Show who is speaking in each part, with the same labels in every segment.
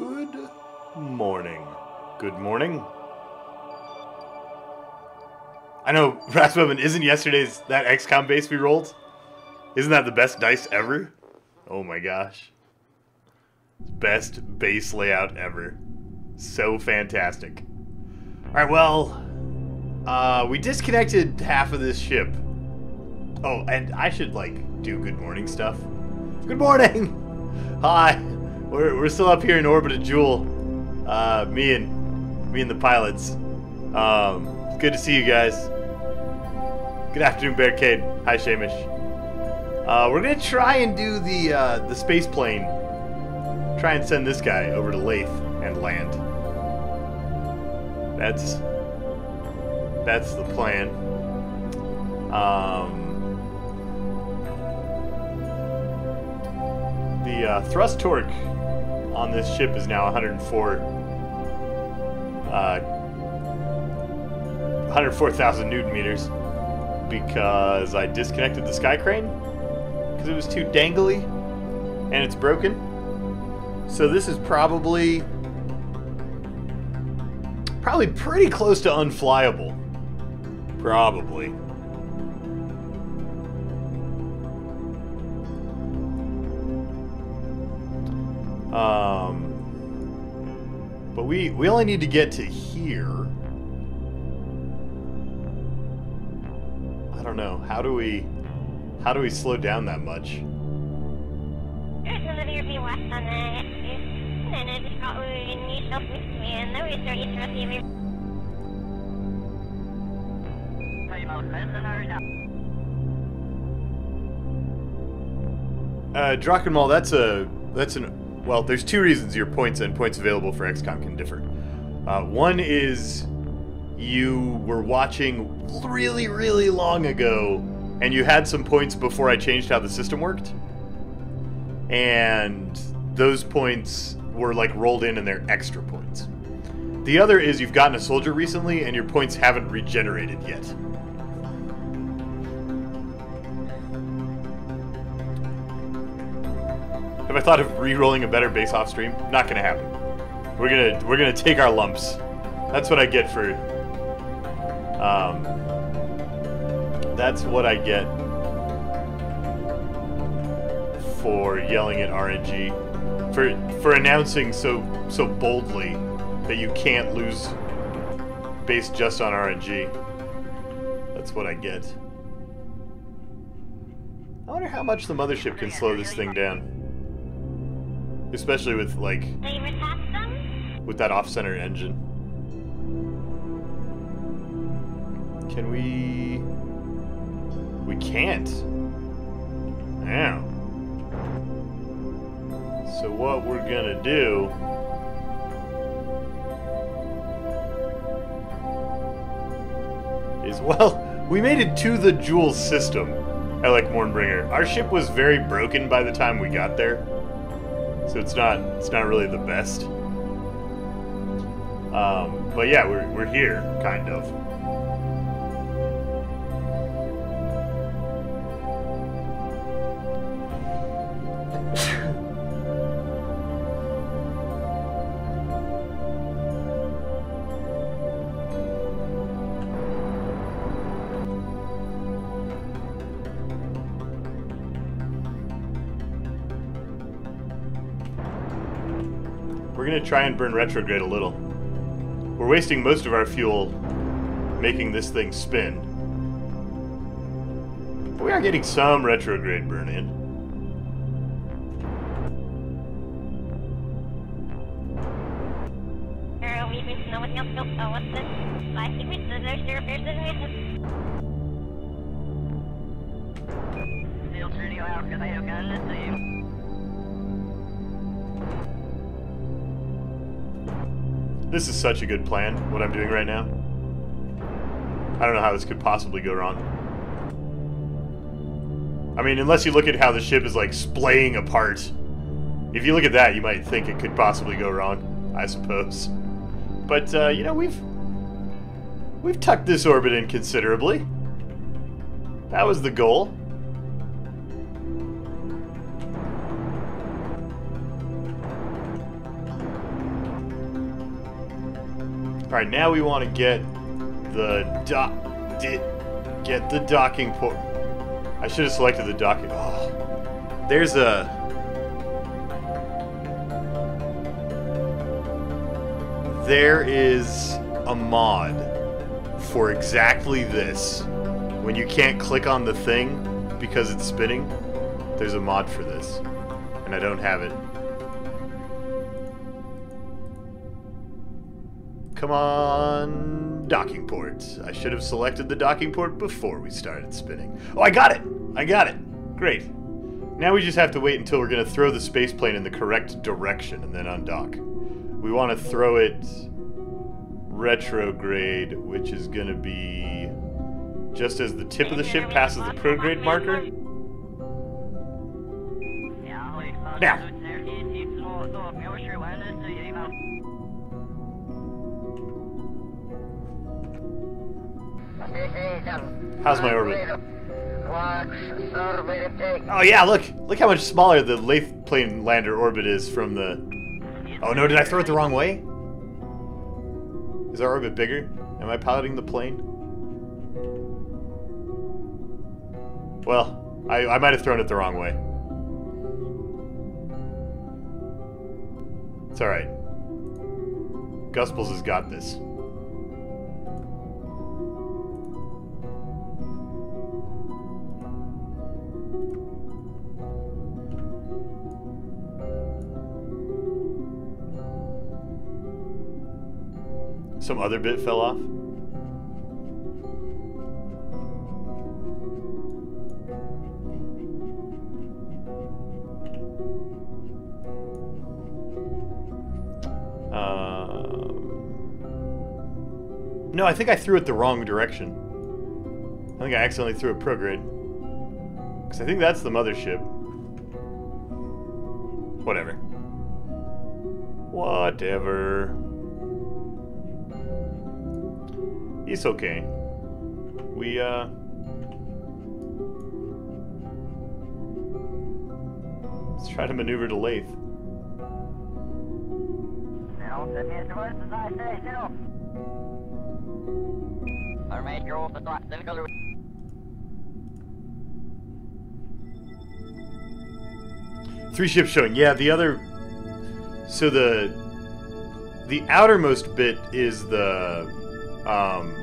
Speaker 1: Good morning. Good morning. I know Rasmussen isn't yesterday's that XCOM base we rolled. Isn't that the best dice ever? Oh my gosh. Best base layout ever. So fantastic. Alright, well, uh, we disconnected half of this ship. Oh, and I should, like, do good morning stuff. Good morning! Hi! We're, we're still up here in orbit of Jool. Uh, me and, me and the pilots. Um, good to see you guys. Good afternoon, Barricade. Hi, Shamish. Uh, we're gonna try and do the, uh, the space plane. Try and send this guy over to Laythe and land. That's that's the plan. Um, the uh, thrust torque on this ship is now 104. Uh, 104,000 newton meters because I disconnected the sky crane because it was too dangly and it's broken. So this is probably probably pretty close to unflyable. Probably. We we only need to get to here. I don't know. How do we how do we slow down that much? Uh, Drachenmal, that's a that's an well. There's two reasons your points and points available for XCOM can differ. Uh, one is you were watching really, really long ago, and you had some points before I changed how the system worked, and those points were like rolled in and they're extra points. The other is you've gotten a soldier recently, and your points haven't regenerated yet. Have I thought of re-rolling a better base off stream? Not gonna happen. We're gonna we're gonna take our lumps. That's what I get for. Um. That's what I get for yelling at RNG, for for announcing so so boldly that you can't lose based just on RNG. That's what I get. I wonder how much the mothership can slow this thing down. Especially with, like, with that off-center engine. Can we... We can't. Now. So what we're gonna do... Is, well, we made it to the Jool system. I like Mornbringer. Our ship was very broken by the time we got there. So it's not it's not really the best. Um, but yeah, we're we're here, kind of. Try and burn retrograde a little. We're wasting most of our fuel making this thing spin. But we are getting some retrograde burn in. This is such a good plan, what I'm doing right now. I don't know how this could possibly go wrong. I mean, unless you look at how the ship is, like, splaying apart. If you look at that, you might think it could possibly go wrong, I suppose. But, uh, you know, we've... We've tucked this orbit in considerably. That was the goal. Alright, now we want to get the dock... Get the docking port... I should have selected the docking... Oh. There's a... There is a mod for exactly this. When you can't click on the thing because it's spinning, there's a mod for this. And I don't have it. Come on, docking port. I should have selected the docking port before we started spinning. Oh, I got it! I got it! Great. Now we just have to wait until we're going to throw the space plane in the correct direction and then undock. We want to throw it retrograde, which is going to be just as the tip of the ship passes the prograde marker. Now. How's my orbit? Oh yeah, look! Look how much smaller the Laythe plane lander orbit is from the... Oh no, did I throw it the wrong way? Is our orbit bigger? Am I piloting the plane? Well, I, I might have thrown it the wrong way. It's alright. Guspels has got this. Some other bit fell off? Um, no, I think I threw it the wrong direction. I think I accidentally threw a prograde. Because I think that's the mothership. Whatever. Whatever. It's okay. We, uh... Let's try to maneuver to Laythe. Three ships showing. Yeah, the other... So the... The outermost bit is the um,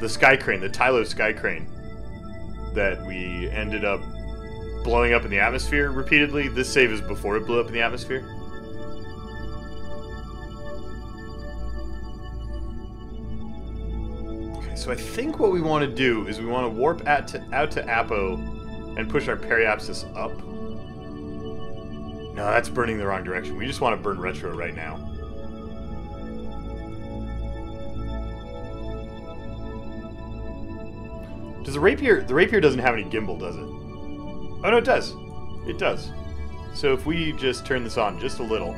Speaker 1: the sky crane, the Tylo sky crane, that we ended up blowing up in the atmosphere repeatedly. This save is before it blew up in the atmosphere. Okay, so I think what we want to do is we want to warp out to, out to Apo and push our periapsis up. No, that's burning the wrong direction. We just want to burn retro right now. Does the rapier... The rapier doesn't have any gimbal, does it? Oh, no, it does. It does. So if we just turn this on just a little...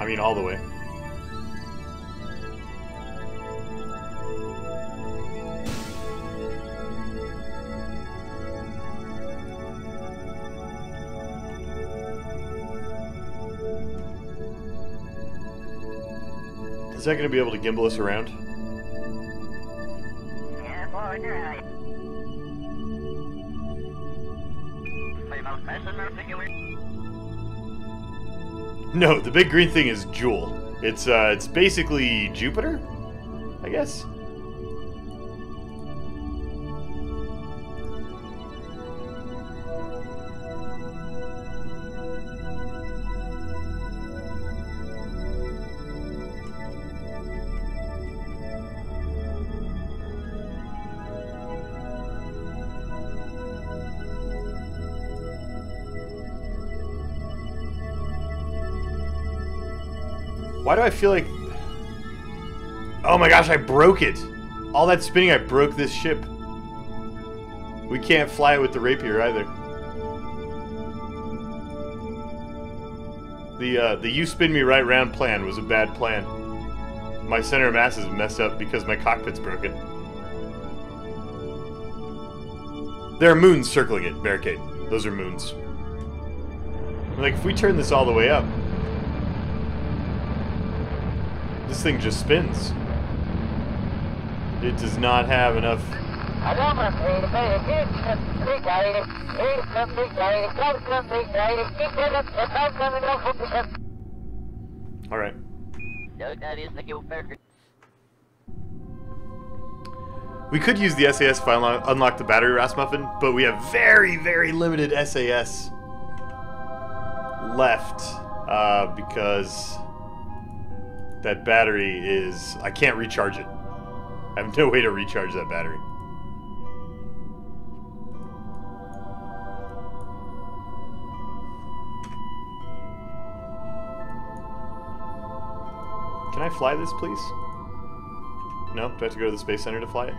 Speaker 1: I mean, all the way. Is that going to be able to gimbal us around? No, the big green thing is Jool. It's uh, it's basically Jupiter, I guess. Why do I feel like... Oh my gosh, I broke it! All that spinning, I broke this ship. We can't fly it with the rapier either. The, uh, the you spin me right round plan was a bad plan. My center of mass is messed up because my cockpit's broken. There are moons circling it, Barricade. Those are moons. Like, if we turn this all the way up, this thing just spins. It does not have enough. Alright. We could use the SAS to unlock, unlock the battery Rasmussen, but we have very, very limited SAS left uh, because that battery is... I can't recharge it. I have no way to recharge that battery. Can I fly this, please? No? Do I have to go to the Space Center to fly it?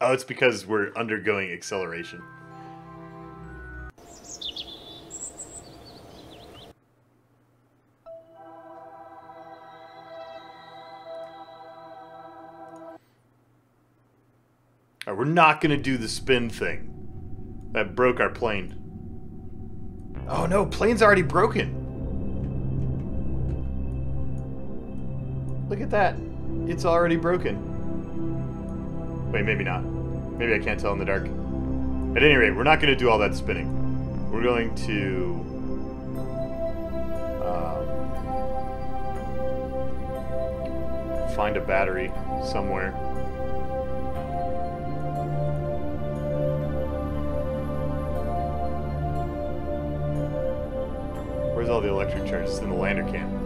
Speaker 1: Oh, it's because we're undergoing acceleration. We're not going to do the spin thing. That broke our plane. Oh no, plane's already broken. Look at that. It's already broken. Wait, maybe not. Maybe I can't tell in the dark. At any rate, we're not going to do all that spinning. We're going to... Um, find a battery somewhere. Where's all the electric charges in the lander can?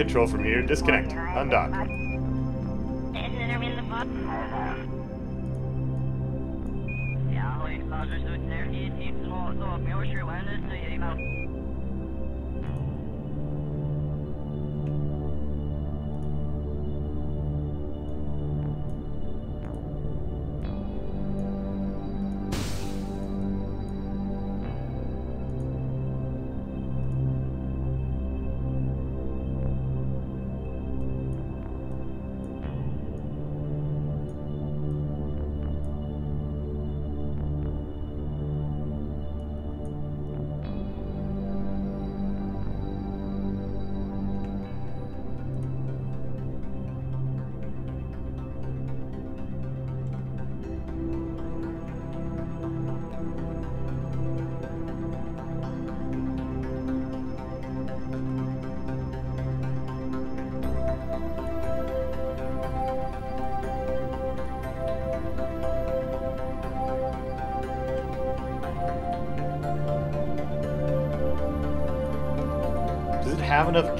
Speaker 1: Control from here. Disconnect. Undock.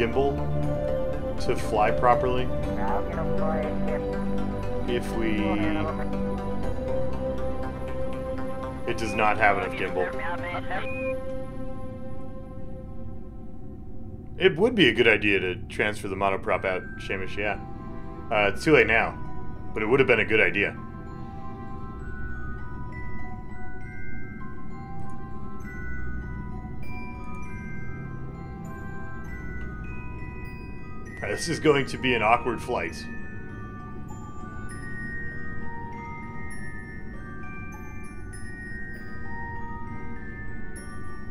Speaker 1: Gimbal to fly properly? If we... It does not have enough gimbal. It would be a good idea to transfer the monoprop out, Shamish, yeah. Uh, it's too late now, but it would have been a good idea. This is going to be an awkward flight.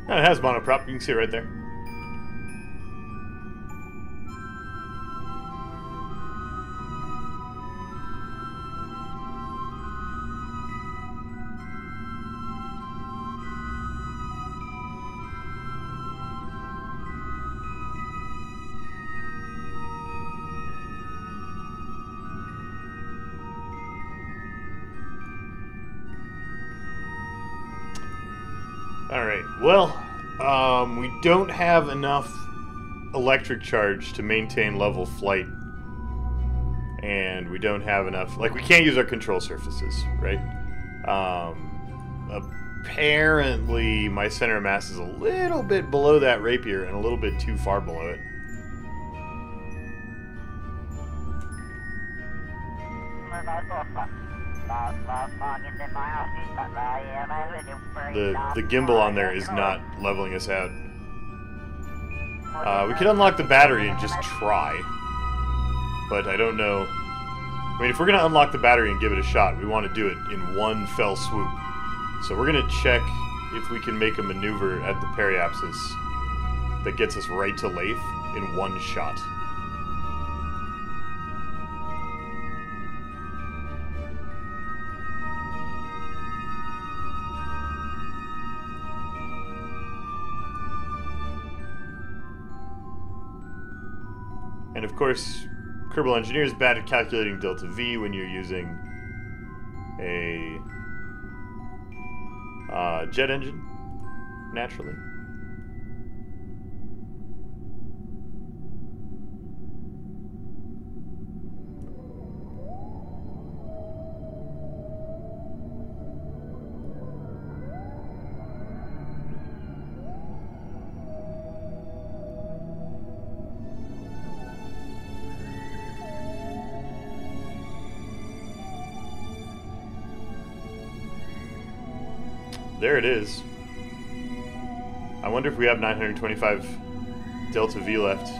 Speaker 1: Oh, it has monoprop, you can see right there. Well, um, we don't have enough electric charge to maintain level flight. And we don't have enough... Like, we can't use our control surfaces, right? Um, apparently, my center of mass is a little bit below that rapier and a little bit too far below it. The, the gimbal on there is not leveling us out. Uh, we could unlock the battery and just try. But I don't know. I mean, if we're going to unlock the battery and give it a shot, we want to do it in one fell swoop. So we're going to check if we can make a maneuver at the periapsis that gets us right to Laythe in one shot. Course, Kerbal Engineer is bad at calculating delta V when you're using a uh, jet engine, naturally. There it is. I wonder if we have 925 Delta V left.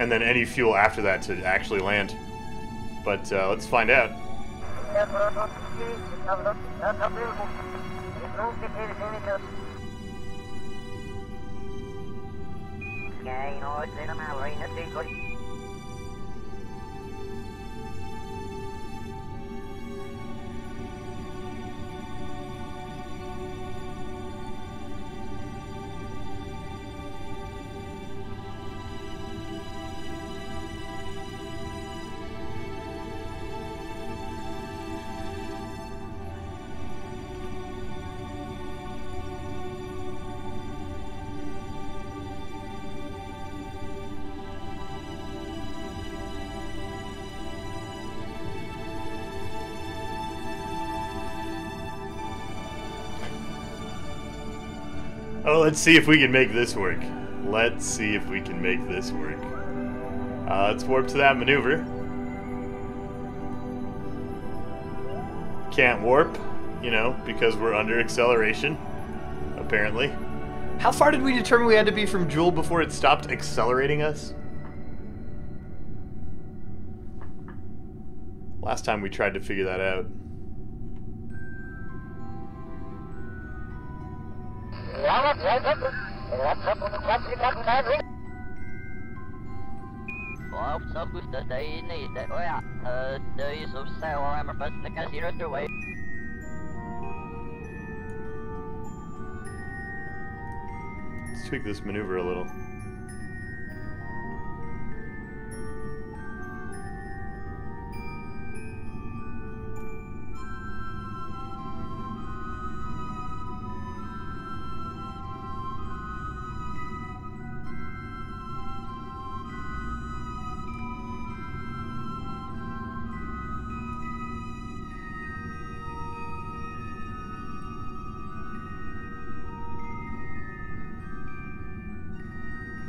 Speaker 1: And then any fuel after that to actually land. But uh, let's find out. Let's see if we can make this work. Let's see if we can make this work. Uh, let's warp to that maneuver. Can't warp, you know, because we're under acceleration, apparently. How far did we determine we had to be from Jool before it stopped accelerating us? Last time we tried to figure that out. Let's tweak this maneuver a little.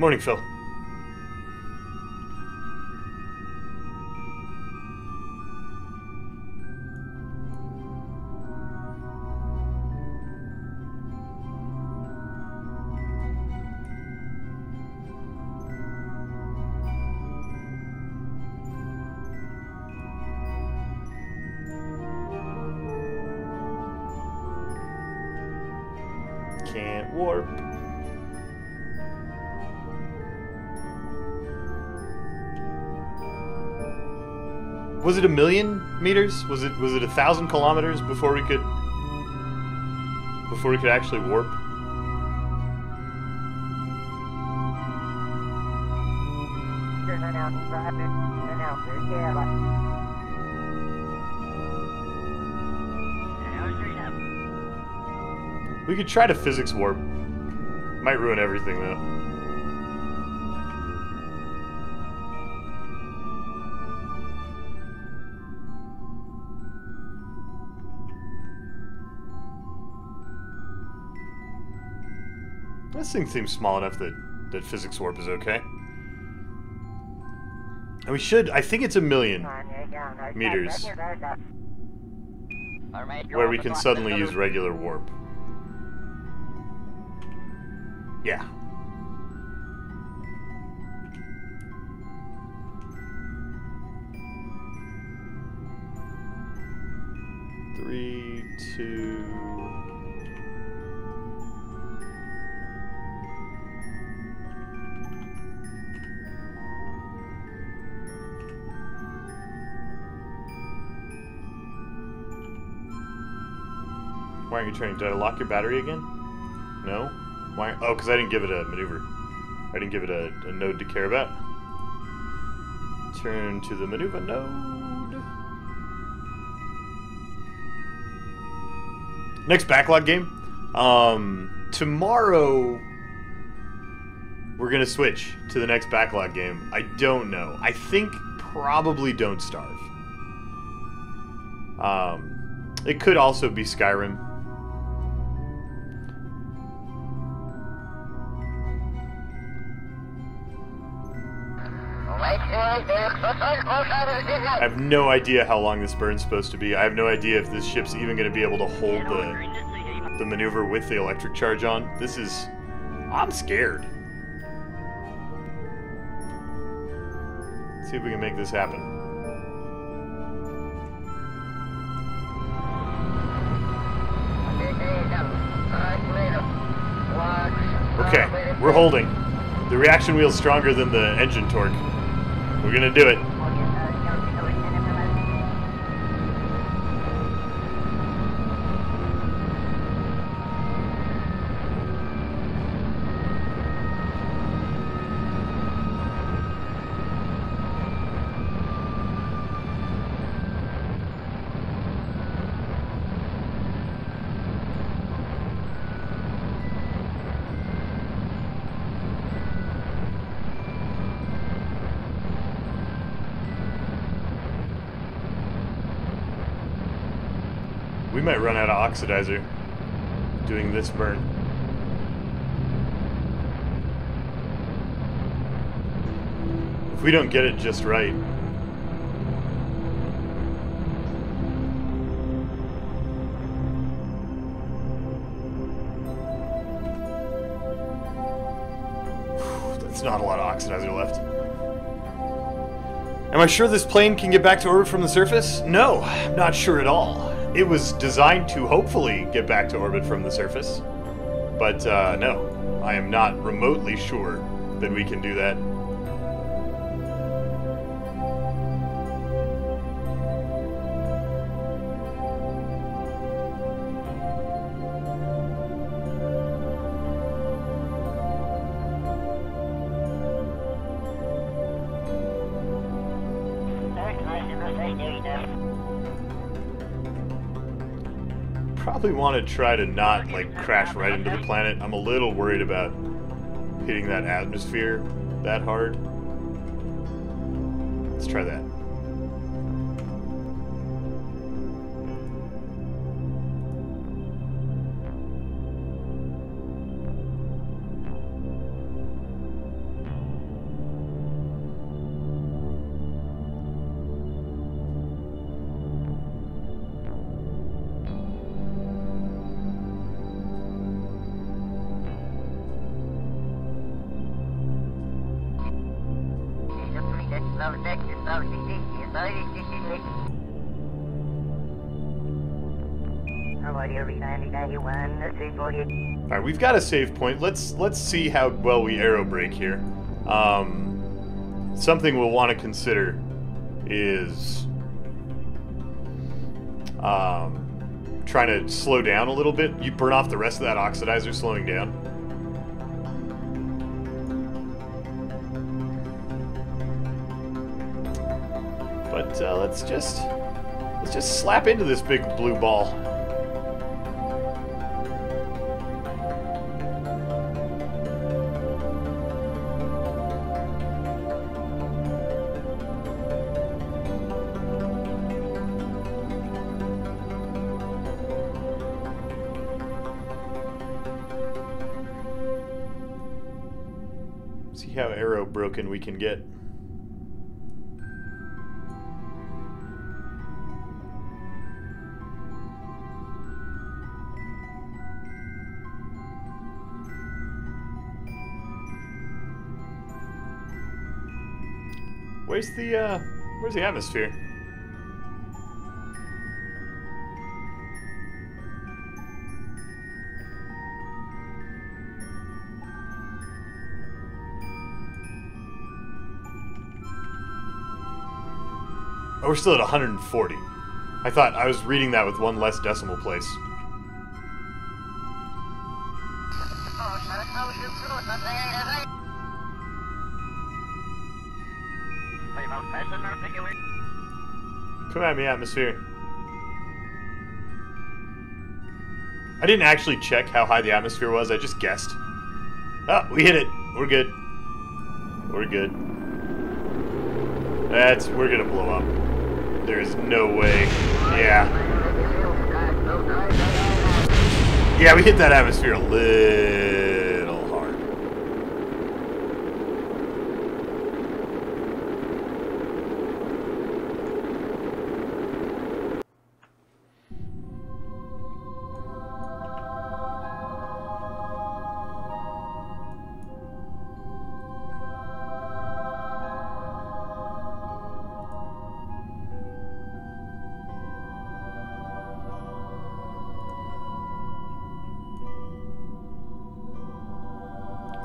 Speaker 1: Morning, Phil. It a million meters? Was it was it a thousand kilometers before we could before we could actually warp? We could try to physics warp. Might ruin everything though. This thing seems small enough that, that physics warp is okay. And we should, I think it's a million meters where we can suddenly use regular warp. Yeah. Three, two... aren't you turning? Did I lock your battery again? No? Why? Oh, because I didn't give it a maneuver. I didn't give it a, a node to care about. Turn to the maneuver node. Next backlog game. Um, tomorrow we're gonna switch to the next backlog game. I don't know. I think probably Don't Starve. Um, it could also be Skyrim. Have no idea how long this burn's supposed to be. I have no idea if this ship's even going to be able to hold the, the maneuver with the electric charge on. This is... I'm scared. Let's see if we can make this happen. Okay, we're holding. The reaction wheel's stronger than the engine torque. We're gonna do it. Might run out of oxidizer doing this burn. If we don't get it just right. That's not a lot of oxidizer left. Am I sure this plane can get back to orbit from the surface? No, I'm not sure at all. It was designed to hopefully get back to orbit from the surface. But uh, no, I am not remotely sure that we can do that. Want to try to not like crash right into the planet. I'm a little worried about hitting that atmosphere that hard. Let's try that. Alright, we've got a save point. Let's let's see how well we aero brake here. Um, something we'll want to consider is um, trying to slow down a little bit. You burn off the rest of that oxidizer slowing down. But uh, let's just let's just slap into this big blue ball. Broken we can get. Where's the, uh, where's the atmosphere? We're still at 140. I thought I was reading that with one less decimal place. Come at me, atmosphere. I didn't actually check how high the atmosphere was, I just guessed. Oh, we hit it. We're good. We're good. That's... we're gonna blow up. There is no way. Yeah. Yeah, we hit that atmosphere a little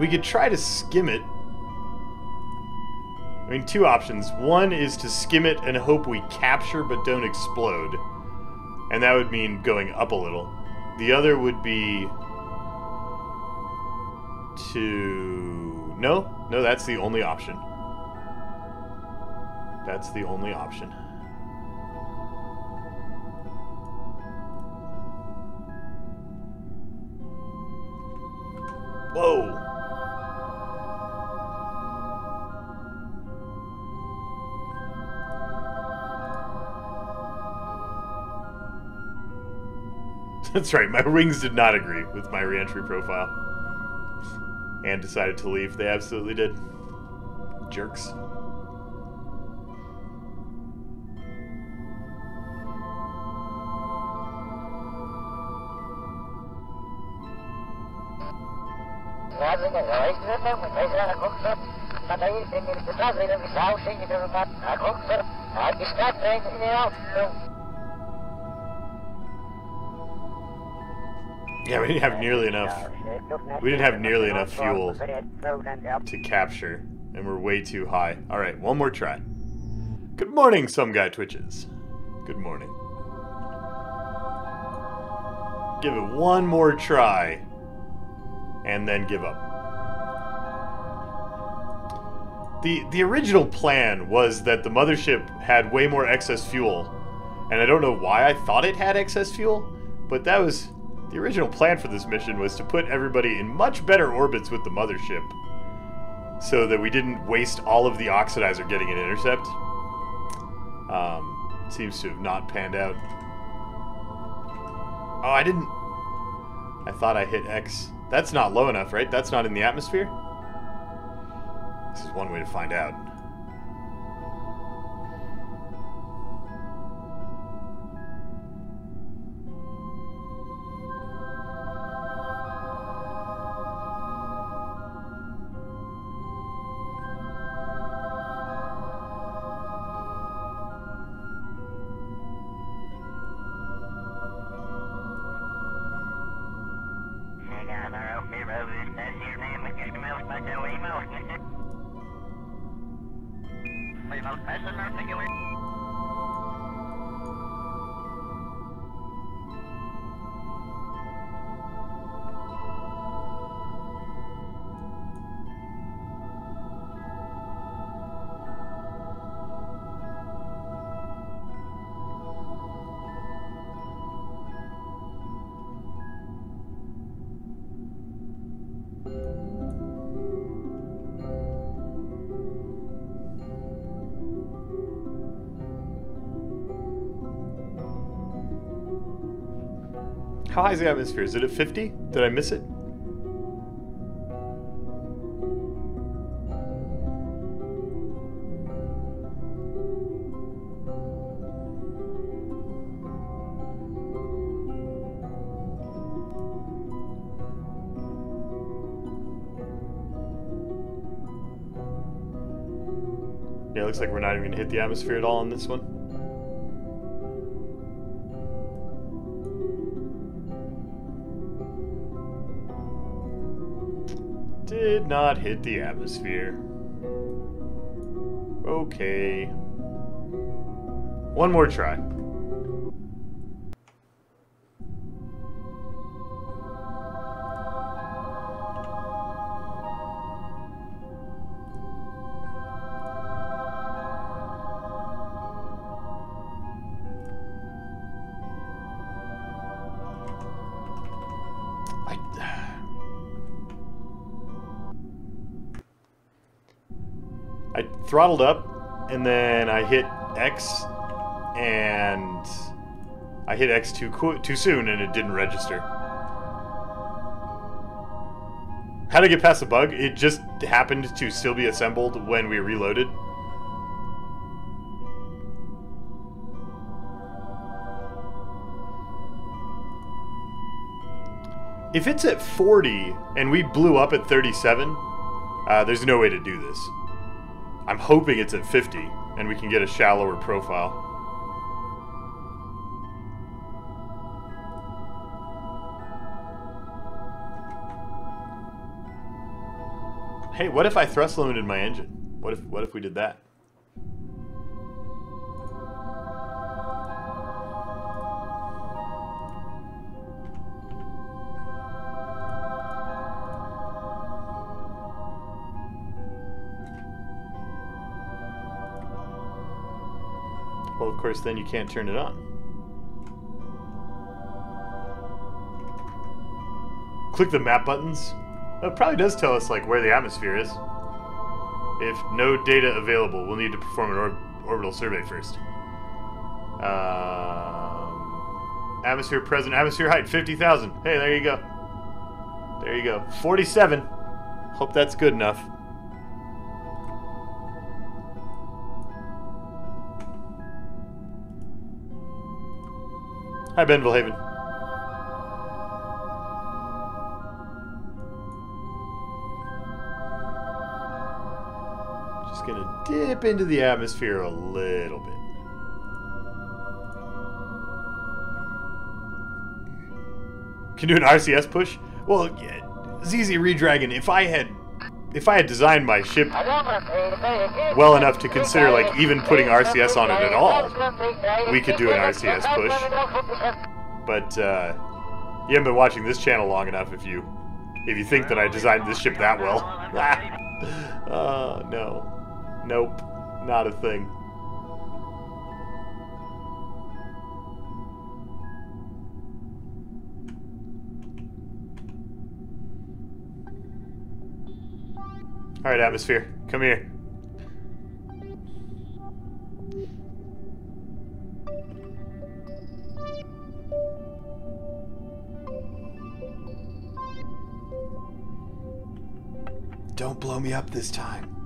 Speaker 1: We could try to skim it. I mean, two options. One is to skim it and hope we capture but don't explode. And that would mean going up a little. The other would be to... No? No, that's the only option. That's the only option. Whoa! That's right, my wings did not agree with my reentry profile. And decided to leave. They absolutely did. Jerks. Yeah, we didn't have nearly enough. We didn't have nearly enough fuel to capture, and we're way too high. All right, one more try. Good morning, some guy twitches. Good morning. Give it one more try, and then give up. The the original plan was that the mothership had way more excess fuel, and I don't know why I thought it had excess fuel, but that was the original plan for this mission was to put everybody in much better orbits with the mothership so that we didn't waste all of the oxidizer getting an intercept. Um, seems to have not panned out. Oh, I didn't... I thought I hit X. That's not low enough, right? That's not in the atmosphere? This is one way to find out. How high is the atmosphere? Is it at 50? Did I miss it? Yeah, looks like we're not even gonna hit the atmosphere at all on this one. Not hit the atmosphere. Okay. One more try. Throttled up, and then I hit X, and I hit X too too soon, and it didn't register. How to get past the bug? It just happened to still be assembled when we reloaded. If it's at 40 and we blew up at 37, uh, there's no way to do this. I'm hoping it's at 50 and we can get a shallower profile. Hey, what if I thrust limited my engine? What if what if we did that? Course, then you can't turn it on. Click the map buttons. It probably does tell us like where the atmosphere is. If no data available, we'll need to perform an or orbital survey first. Um, atmosphere present, atmosphere height 50,000. Hey, there you go. There you go. 47. Hope that's good enough. Hi, Benville Haven. Just gonna dip into the atmosphere a little bit. Can do an RCS push? Well, yeah, ZZ Redragon, if I had if I had designed my ship well enough to consider like even putting RCS on it at all, we could do an RCS push. But uh, you haven't been watching this channel long enough if you if you think that I designed this ship that well. uh, no. Nope. Not a thing. All right, atmosphere, come here. Don't blow me up this time.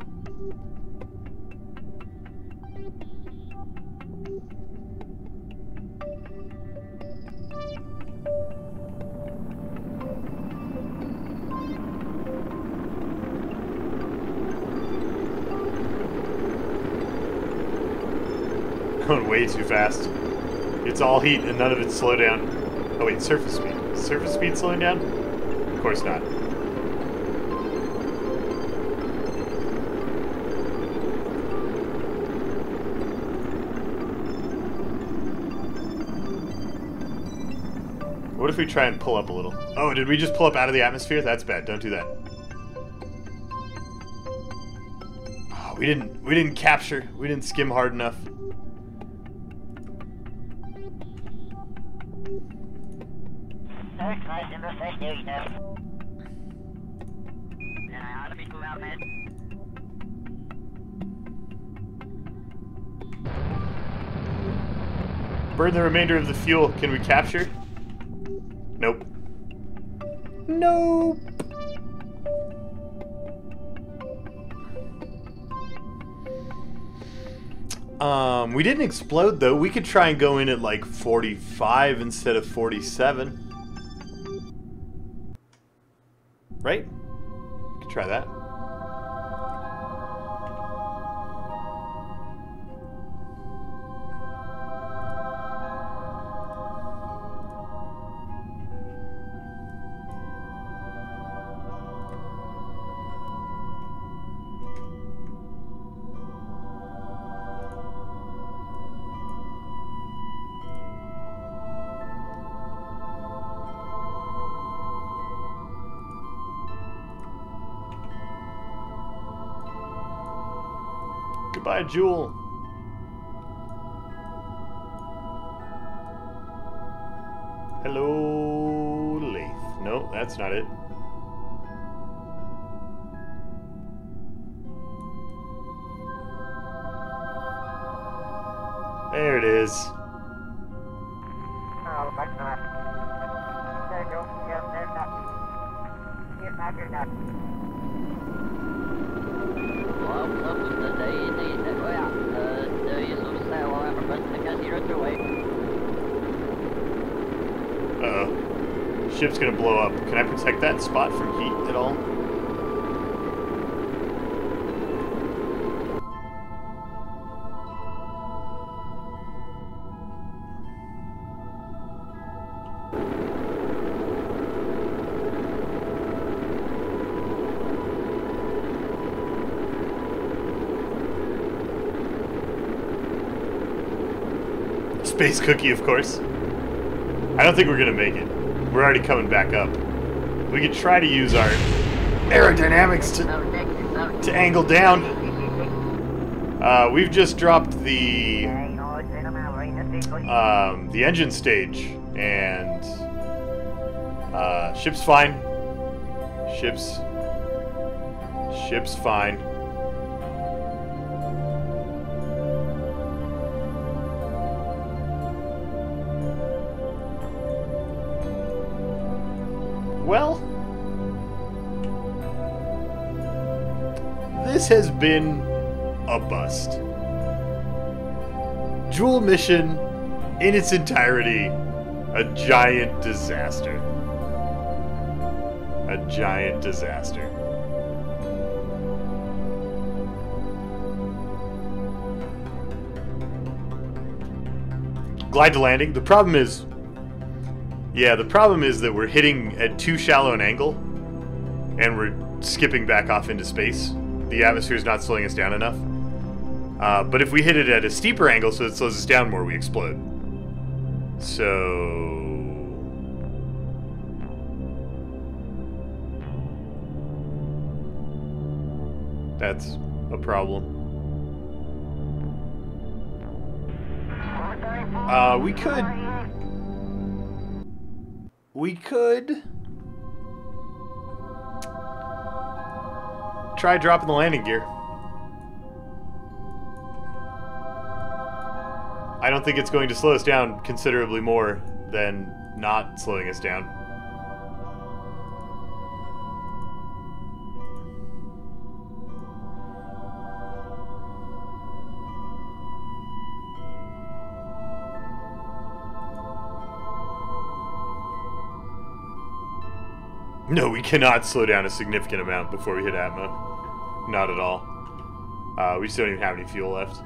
Speaker 1: Going way too fast. It's all heat and none of it's slow down. Oh wait, surface speed. Surface speed slowing down? Of course not. What if we try and pull up a little? Oh, did we just pull up out of the atmosphere? That's bad. Don't do that. Oh, we didn't we didn't capture. We didn't skim hard enough. Burn the remainder of the fuel. Can we capture? Nope. Nope. Um, we didn't explode though. We could try and go in at like 45 instead of 47. Right? We could try that. Jool. Hello, Laythe. No, that's not it. There it is. Spot from heat at all? Space Cookie, of course. I don't think we're gonna make it. We're already coming back up. We could try to use our aerodynamics to, to angle down. Uh, we've just dropped the um, the engine stage, and uh, ship's fine. Ship's ship's fine. This has been a bust. Jool mission, in its entirety, a giant disaster. A giant disaster. Glide to landing. The problem is yeah, the problem is that we're hitting at too shallow an angle, and we're skipping back off into space. The atmosphere is not slowing us down enough. Uh, but if we hit it at a steeper angle so it slows us down more, we explode. So... That's a problem. Uh, we could we could try dropping the landing gear. I don't think it's going to slow us down considerably more than not slowing us down. No, we cannot slow down a significant amount before we hit Atmo. Not at all. Uh, we just don't even have any fuel left.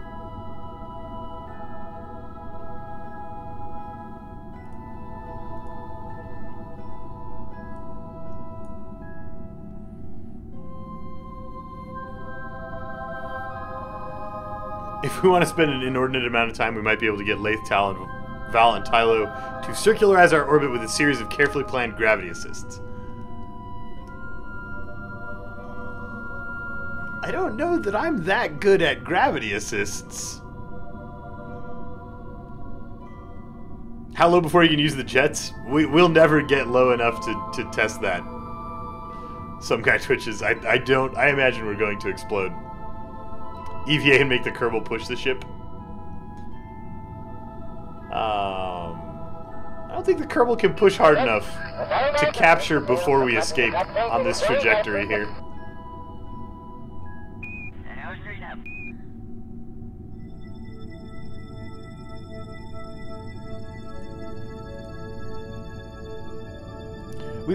Speaker 1: If we want to spend an inordinate amount of time, we might be able to get Laythe, Tal, and Vall and Tylo to circularize our orbit with a series of carefully planned gravity assists. I don't know that I'm that good at gravity assists. How low before you can use the jets? We, we'll never get low enough to, to test that. Some guy twitches. I, I don't... I imagine we're going to explode. EVA and make the Kerbal push the ship. Um... I don't think the Kerbal can push hard enough to capture before we escape on this trajectory here.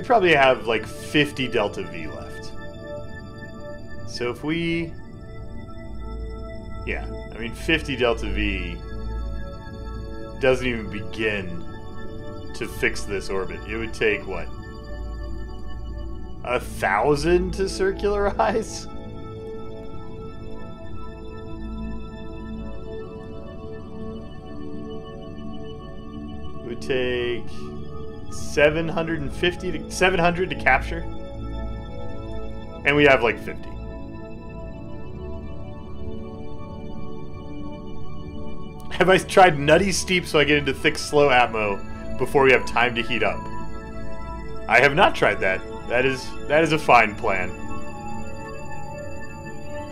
Speaker 1: Probably have like 50 delta V left. So if we... Yeah, I mean 50 delta V doesn't even begin to fix this orbit. It would take, what? A thousand to circularize? Would take... 750 to 700 to capture. And we have like 50. Have I tried nutty steep so I get into thick slow atmo before we have time to heat up? I have not tried that. That is that is a fine plan.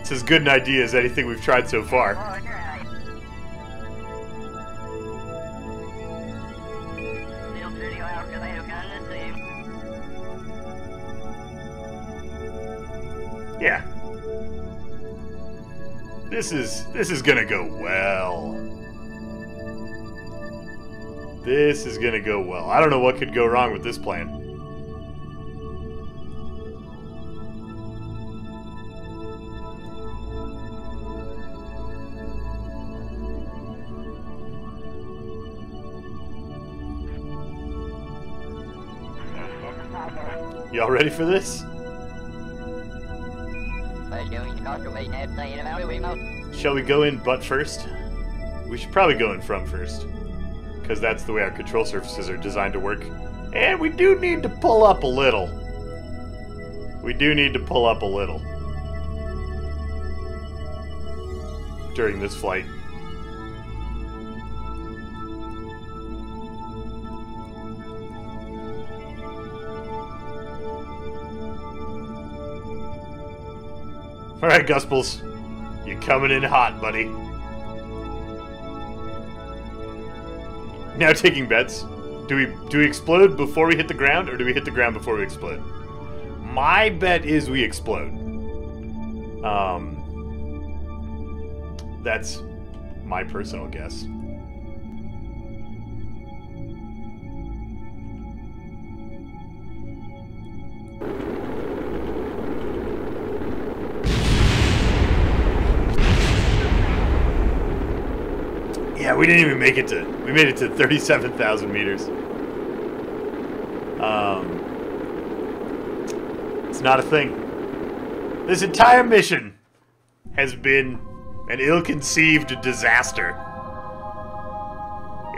Speaker 1: It's as good an idea as anything we've tried so far. This is this is gonna go well. This is gonna go well. I don't know what could go wrong with this plan. Y'all ready for this? Shall we go in butt first? We should probably go in front first. Because that's the way our control surfaces are designed to work. And we do need to pull up a little. We do need to pull up a little. During this flight. Alright, Guspels. You coming in hot, buddy. Now taking bets. Do we do we explode before we hit the ground, or do we hit the ground before we explode? My bet is we explode. Um, that's my personal guess. We didn't even make it to. We made it to 37,000 meters. Um, it's not a thing. This entire mission has been an ill-conceived disaster.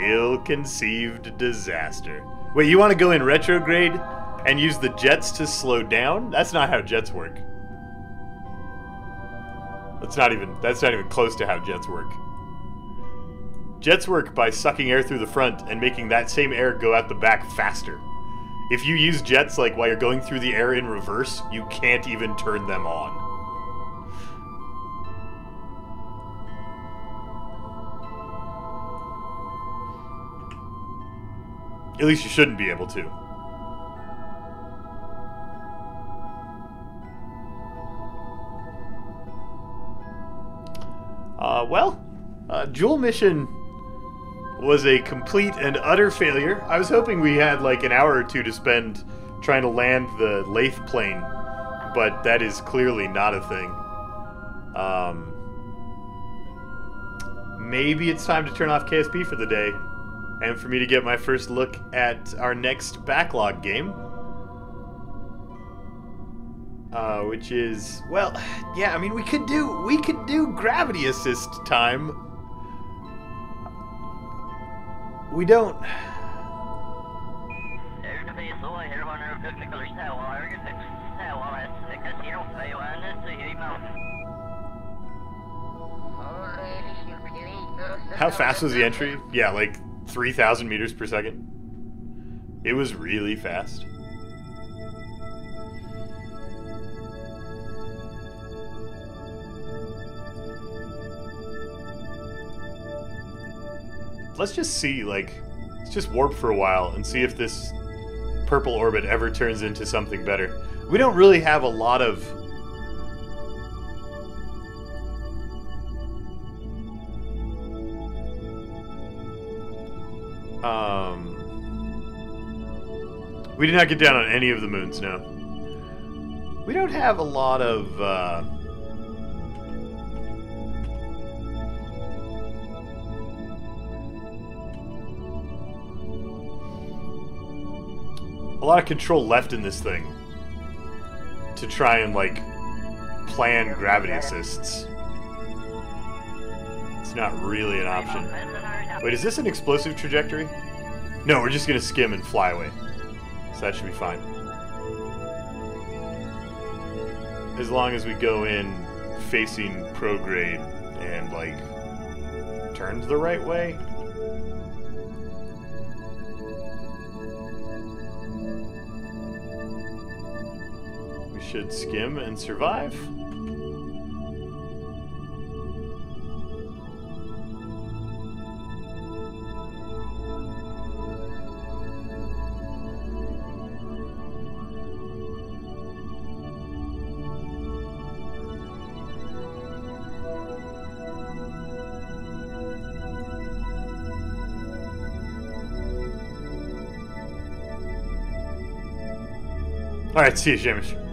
Speaker 1: Ill-conceived disaster. Wait, you want to go in retrograde and use the jets to slow down? That's not how jets work. That's not even that's not even close to how jets work. Jets work by sucking air through the front and making that same air go out the back faster. If you use jets like while you're going through the air in reverse, you can't even turn them on. At least you shouldn't be able to. Uh, well, uh, mission was a complete and utter failure. I was hoping we had like an hour or two to spend trying to land the Laythe plane, but that is clearly not a thing. Um, maybe it's time to turn off KSP for the day, and for me to get my first look at our next backlog game. Uh, which is well, yeah. I mean, we could do we could do gravity assist time we don't. How fast was the entry? Yeah, like 3,000 meters per second. It was really fast. Let's just see, like, let's just warp for a while and see if this purple orbit ever turns into something better. We don't really have a lot of... Um... We did not get down on any of the moons, no. We don't have a lot of, uh... a lot of control left in this thing to try and like plan gravity assists. It's not really an option. Wait, is this an explosive trajectory? No, we're just gonna skim and fly away. So that should be fine. As long as we go in facing prograde and like turned the right way. Should skim and survive. Alright, see you, Shamish.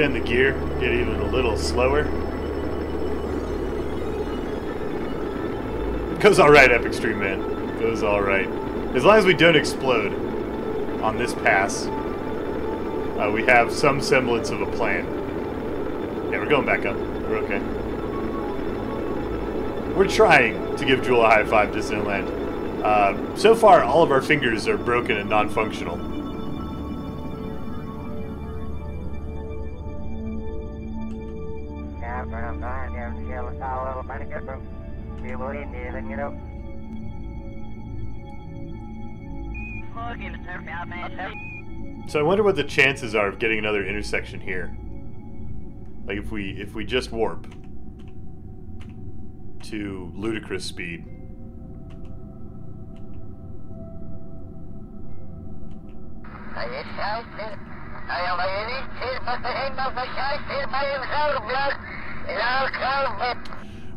Speaker 1: Extend the gear, get even a little slower. Goes alright, Epic Stream Man. Goes alright. As long as we don't explode on this pass, uh, we have some semblance of a plan. Yeah, we're going back up. We're okay. We're trying to give Jool a high five, Disneyland. Uh, so far, all of our fingers are broken and non-functional. So I wonder what the chances are of getting another intersection here. Like if we if we just warp to ludicrous speed.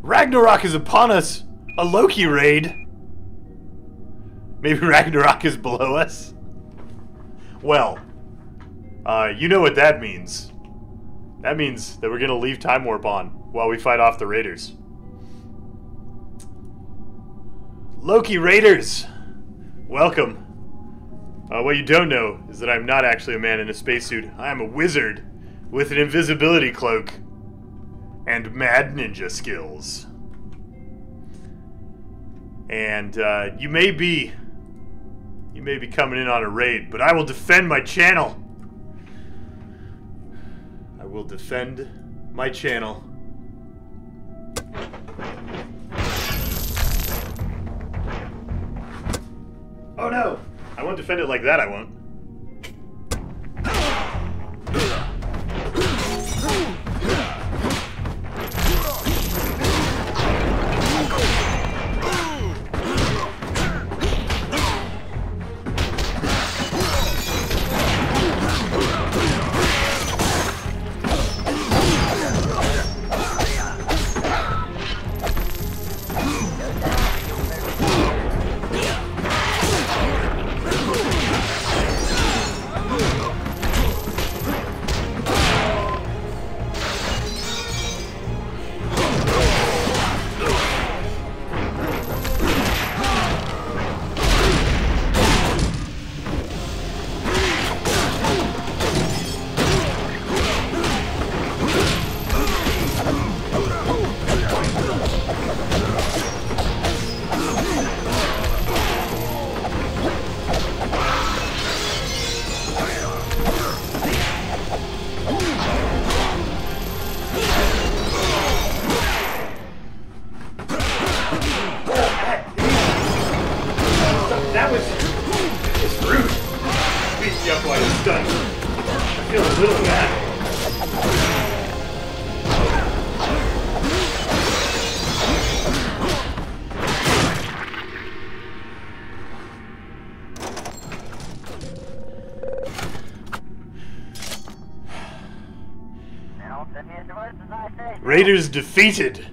Speaker 1: Ragnarok is upon us! A Loki raid! Maybe Ragnarok is below us? Well, uh, you know what that means. That means that we're gonna leave Time Warp on while we fight off the Raiders. Loki Raiders! Welcome. Uh, what you don't know is that I'm not actually a man in a spacesuit. I am a wizard with an invisibility cloak and mad ninja skills. And uh, you may be you may be coming in on a raid, but I will defend my channel. I will defend my channel. Oh no! I won't defend it like that, I won't. Raiders defeated.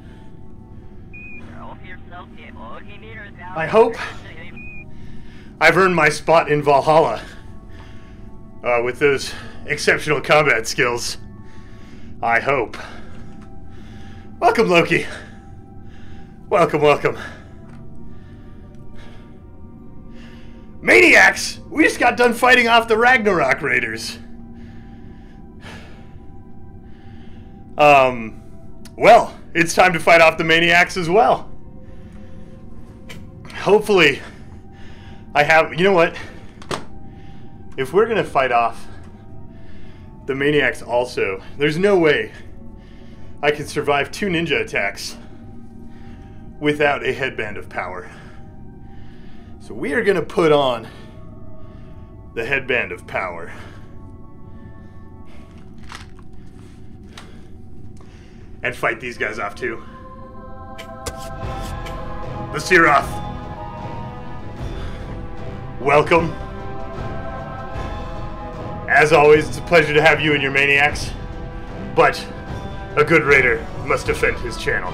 Speaker 1: I hope I've earned my spot in Valhalla uh, with those exceptional combat skills. I hope. Welcome, Loki. Welcome, welcome. Maniacs! We just got done fighting off the Ragnarok Raiders. Um, well, it's time to fight off the Maniacs as well. Hopefully, I have. You know what? If we're gonna fight off the Maniacs also. There's no way I can survive two ninja attacks without a headband of power. So we are going to put on the headband of power. And fight these guys off too. The Siroth. Welcome. As always, it's a pleasure to have you and your maniacs. But a good raider must defend his channel.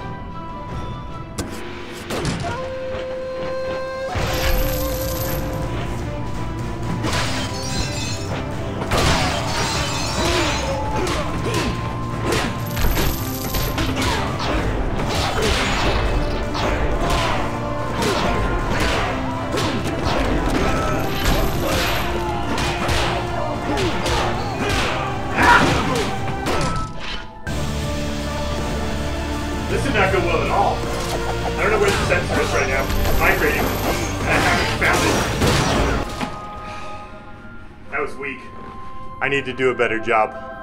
Speaker 1: Need to do a better job.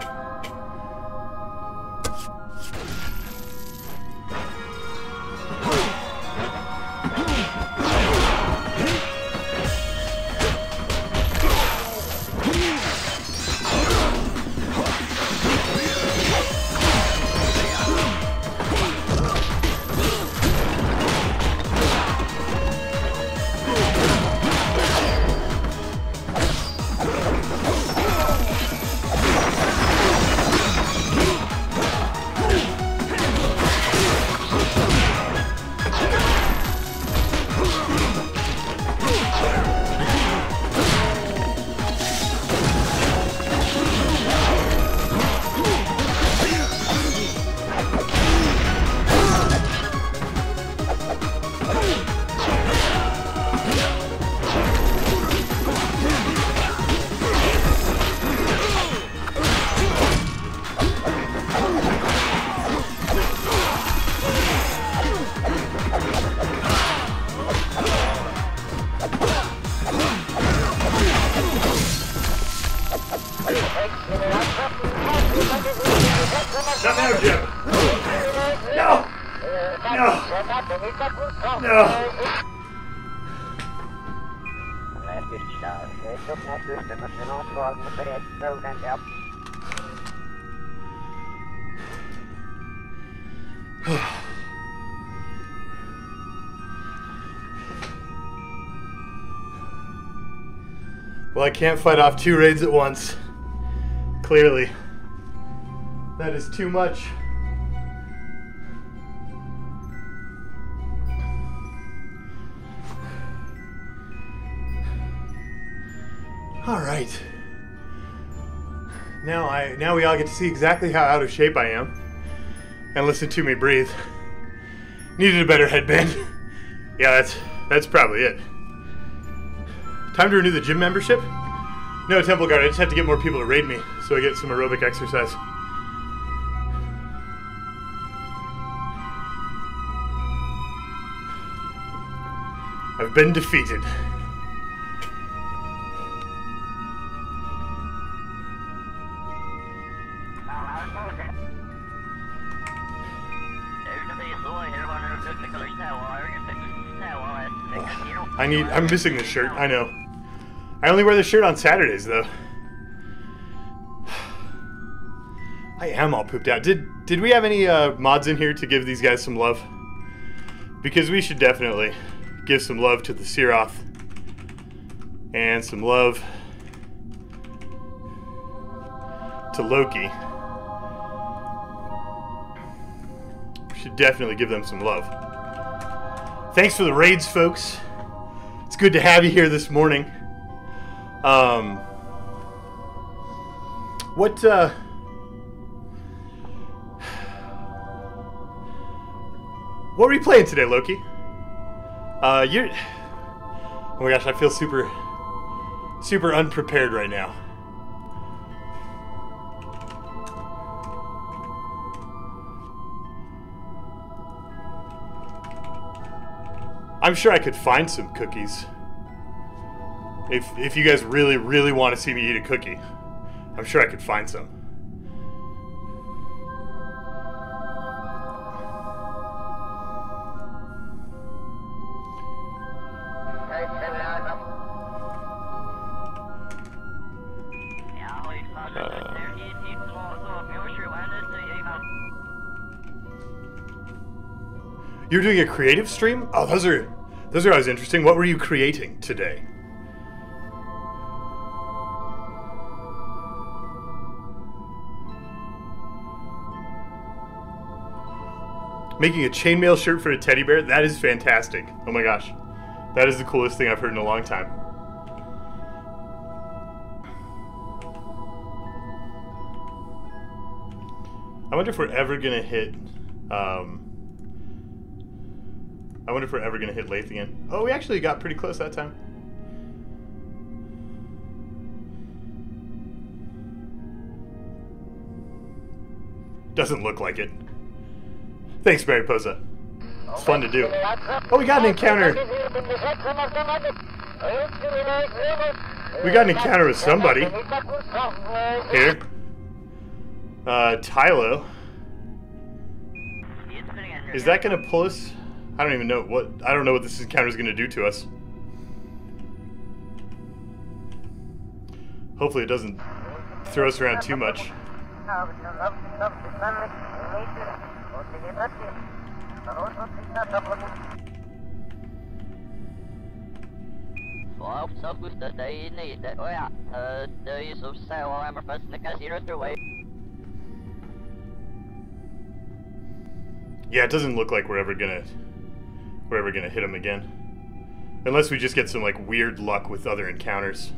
Speaker 1: Can't fight off two raids at once. Clearly. That is too much. All right. Now I now we all get to see exactly how out of shape I am. And listen to me breathe. Needed a better headband. yeah, that's that's probably it. Time to renew the gym membership? No, Temple Guard, I just have to get more people to raid me so I get some aerobic exercise. I've been defeated. Oh, I need. I'm missing the shirt. I know. I only wear this shirt on Saturdays, though. I am all pooped out. Did Did we have any uh, mods in here to give these guys some love? Because we should definitely give some love to the Siroth and some love to Loki. We should definitely give them some love. Thanks for the raids, folks. It's good to have you here this morning. Um, what, uh, what were you playing today, Loki? Uh, you're, oh my gosh, I feel super, super unprepared right now. I'm sure I could find some cookies. If, if you guys really, really want to see me eat a cookie, I'm sure I could find some. Uh, You're doing a creative stream? Oh, those are those are always interesting. What were you creating today? Making a chainmail shirt for a teddy bear? That is fantastic. Oh my gosh. That is the coolest thing I've heard in a long time. I wonder if we're ever gonna hit. Um, I wonder if we're ever gonna hit Laythe again. Oh, we actually got pretty close that time. Doesn't look like it. Thanks, Mariposa. It's fun to do. Oh, we got an encounter. We got an encounter with somebody. Here. Uh, Tylo. Is that gonna pull us? I don't even know what. I don't know what this encounter is gonna do to us. Hopefully, it doesn't throw us around too much. Yeah, it doesn't look like we're ever gonna we're ever gonna hit him again. Unless we just get some like weird luck with other encounters.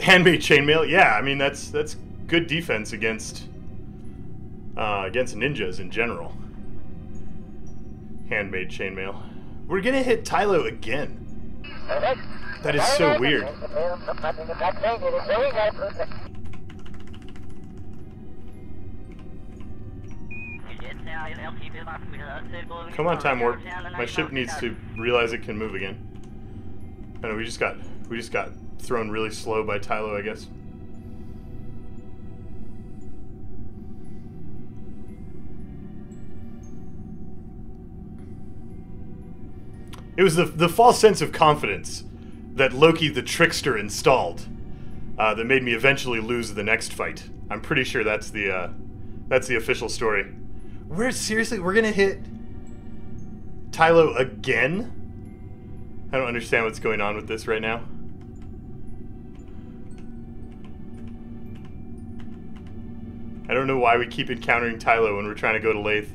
Speaker 1: Handmade chainmail, yeah, I mean that's that's good defense against uh, against ninjas in general. Handmade chainmail. We're gonna hit Tylo again. That is so weird. Come on, Time Warp. My ship needs to realize it can move again. I know we just got we just got thrown really slow by Tylo, I guess. It was the the false sense of confidence that Loki the trickster installed uh, that made me eventually lose the next fight. I'm pretty sure that's the uh, that's the official story. We're seriously we're gonna hit Tylo again? I don't understand what's going on with this right now. I don't know why we keep encountering Tylo when we're trying to go to Laythe.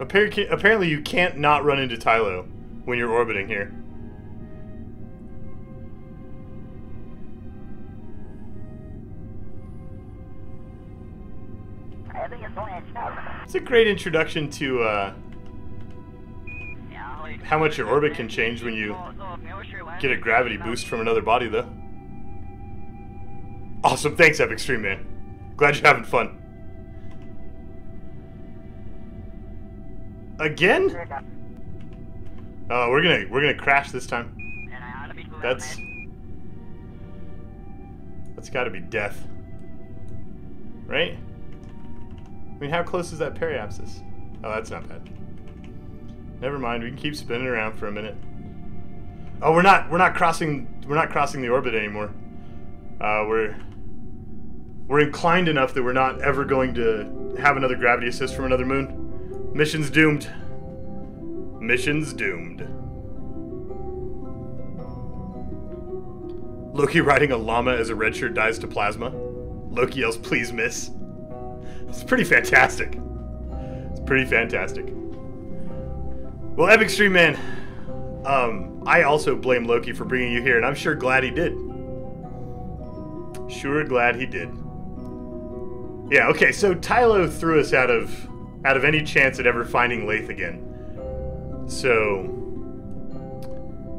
Speaker 1: Apparently, you can't not run into Tylo when you're orbiting here. It's a great introduction to uh, how much your orbit can change when you get a gravity boost from another body, though. Awesome, thanks, Epic Stream Man. Glad you're having fun. Again? Oh, we're gonna we're gonna crash this time. That's that's got to be death, right? I mean, how close is that periapsis? Oh, that's not bad. Never mind. We can keep spinning around for a minute. Oh, we're not we're not crossing we're not crossing the orbit anymore. Uh, we're we're inclined enough that we're not ever going to have another gravity assist from another moon. Mission's doomed. Mission's doomed. Loki riding a llama as a red shirt dies to plasma. Loki yells, please miss. It's pretty fantastic. It's pretty fantastic. Well, Epic Stream Man, um, I also blame Loki for bringing you here, and I'm sure glad he did. Sure glad he did. Yeah, okay, so Tylo threw us out of out of any chance at ever finding Laythe again. So,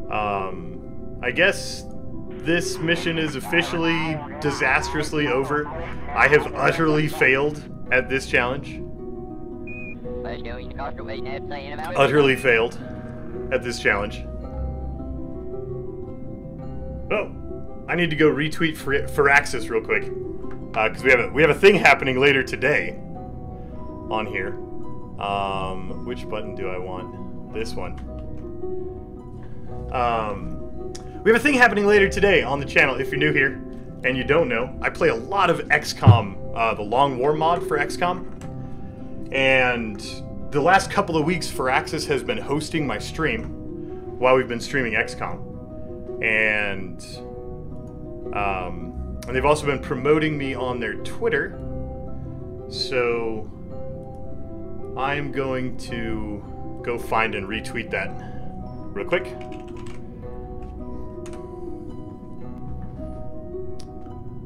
Speaker 1: um, I guess this mission is officially disastrously over. I have utterly failed at this challenge. Utterly failed at this challenge. Oh, I need to go retweet Firaxis real quick because uh, we have a we have a thing happening later today on here. Um, which button do I want? This one. Um, we have a thing happening later today on the channel. If you're new here and you don't know, I play a lot of XCOM, uh, the Long War mod for XCOM. And the last couple of weeks, Firaxis has been hosting my stream while we've been streaming XCOM. And, um, and they've also been promoting me on their Twitter. So I'm going to go find and retweet that real quick.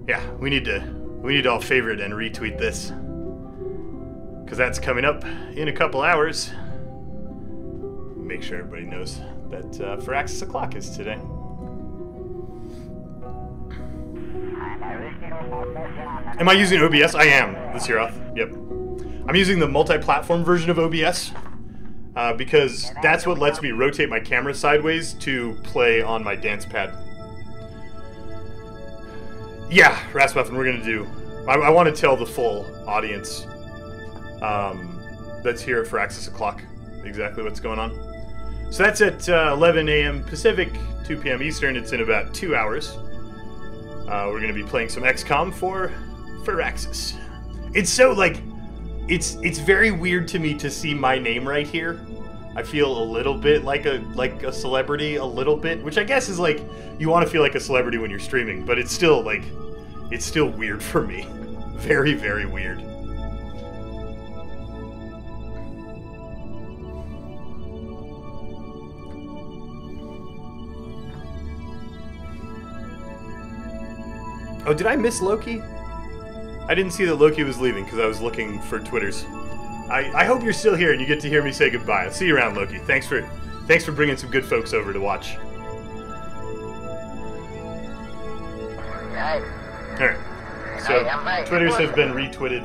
Speaker 1: Yeah, we need to we need to all favorite and retweet this. Cause that's coming up in a couple hours. Make sure everybody knows that uh, Firaxis O'Clock is today. Am I using OBS? I am, the off. Yep. I'm using the multi-platform version of OBS uh, because that's what lets me rotate my camera sideways to play on my dance pad. Yeah, Rasputin, we're gonna do. I, I want to tell the full audience um, that's here for Access O'Clock exactly what's going on. So that's at uh, 11 a.m. Pacific, 2 p.m. Eastern. It's in about two hours. Uh, we're gonna be playing some XCOM for Firaxis. It's so like it's it's very weird to me to see my name right here. I feel a little bit like a like a celebrity, a little bit, which I guess is like you want to feel like a celebrity when you're streaming, but it's still like it's still weird for me. Very very weird. Oh, did I miss Loki? I didn't see that Loki was leaving because I was looking for Twitters. I, I hope you're still here and you get to hear me say goodbye. I'll see you around, Loki. Thanks for thanks for bringing some good folks over to watch. Alright. So, Twitters have been retweeted.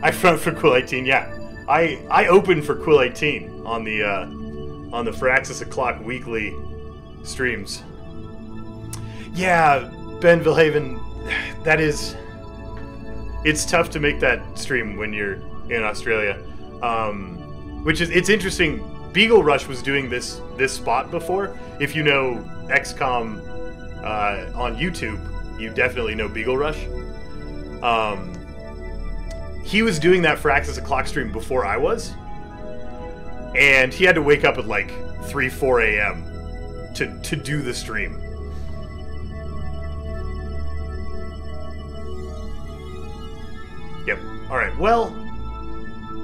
Speaker 1: I front for Quill 18, yeah. I I opened for Quill 18 on the uh, on the Firaxis O'Clock weekly streams. Yeah, Ben Vilhaven, that is. It's tough to make that stream when you're in Australia, um, which is it's interesting. Beagle Rush was doing this this spot before. If you know XCOM uh, on YouTube, you definitely know Beagle Rush. Um, he was doing that Firaxis O'Clock stream before I was, and he had to wake up at like 3 4 a.m to to do the stream. Yep. All right. Well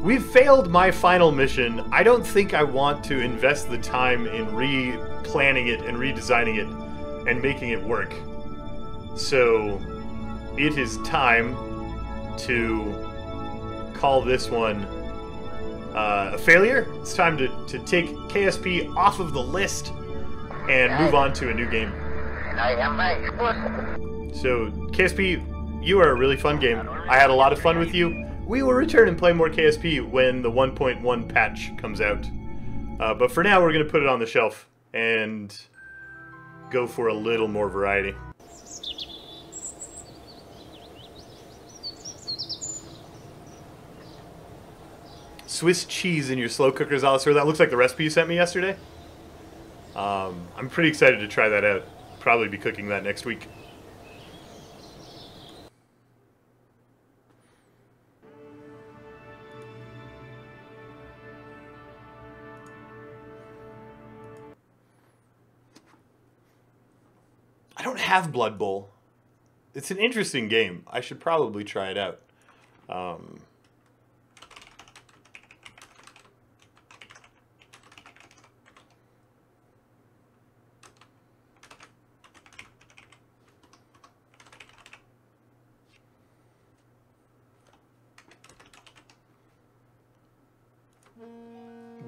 Speaker 1: we've failed my final mission. I don't think i want to invest the time in re-planning it and redesigning it and making it work. So it is time to call this one uh, a failure. It's time to, to take KSP off of the list and move on to a new game. So, KSP, you are a really fun game. I had a lot of fun with you. We will return and play more KSP when the 1.1 patch comes out. Uh, but for now, we're going to put it on the shelf and go for a little more variety. Swiss cheese in your slow cookers, Alistair. That looks like the recipe you sent me yesterday. Um, I'm pretty excited to try that out. Probably be cooking that next week. I don't have Blood Bowl. It's an interesting game. I should probably try it out. Um,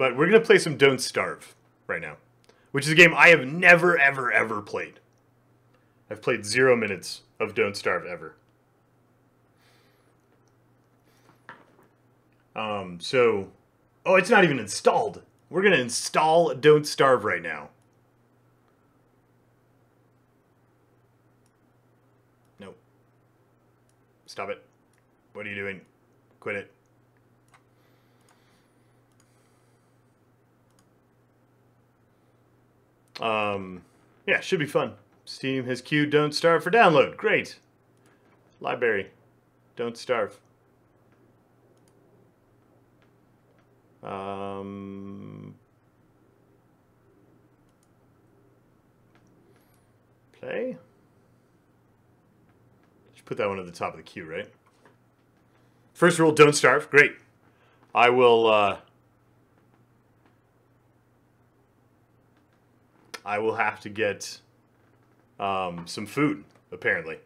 Speaker 1: but we're going to play some Don't Starve right now, which is a game I have never, ever, ever played. I've played zero minutes of Don't Starve ever. Um, so, oh, it's not even installed. We're going to install Don't Starve right now. Nope. Stop it. What are you doing? Quit it. Um, yeah, should be fun. Steam has queued Don't Starve for download. Great. Library. Don't Starve. Um, play. Just put that one at the top of the queue, right? First rule, don't starve. Great. I will, uh, I will have to get um, some food, apparently.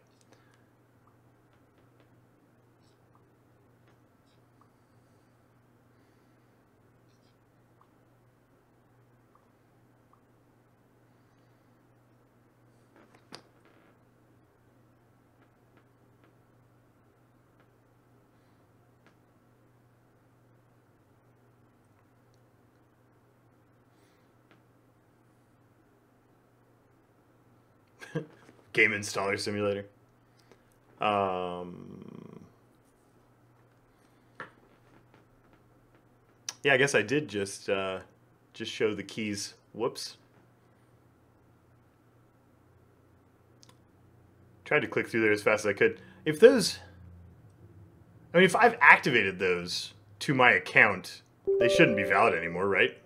Speaker 1: Game installer simulator. Um, yeah, I guess I did just uh, just show the keys. Whoops. Tried to click through there as fast as I could. If those, I mean, if I've activated those to my account, they shouldn't be valid anymore, right?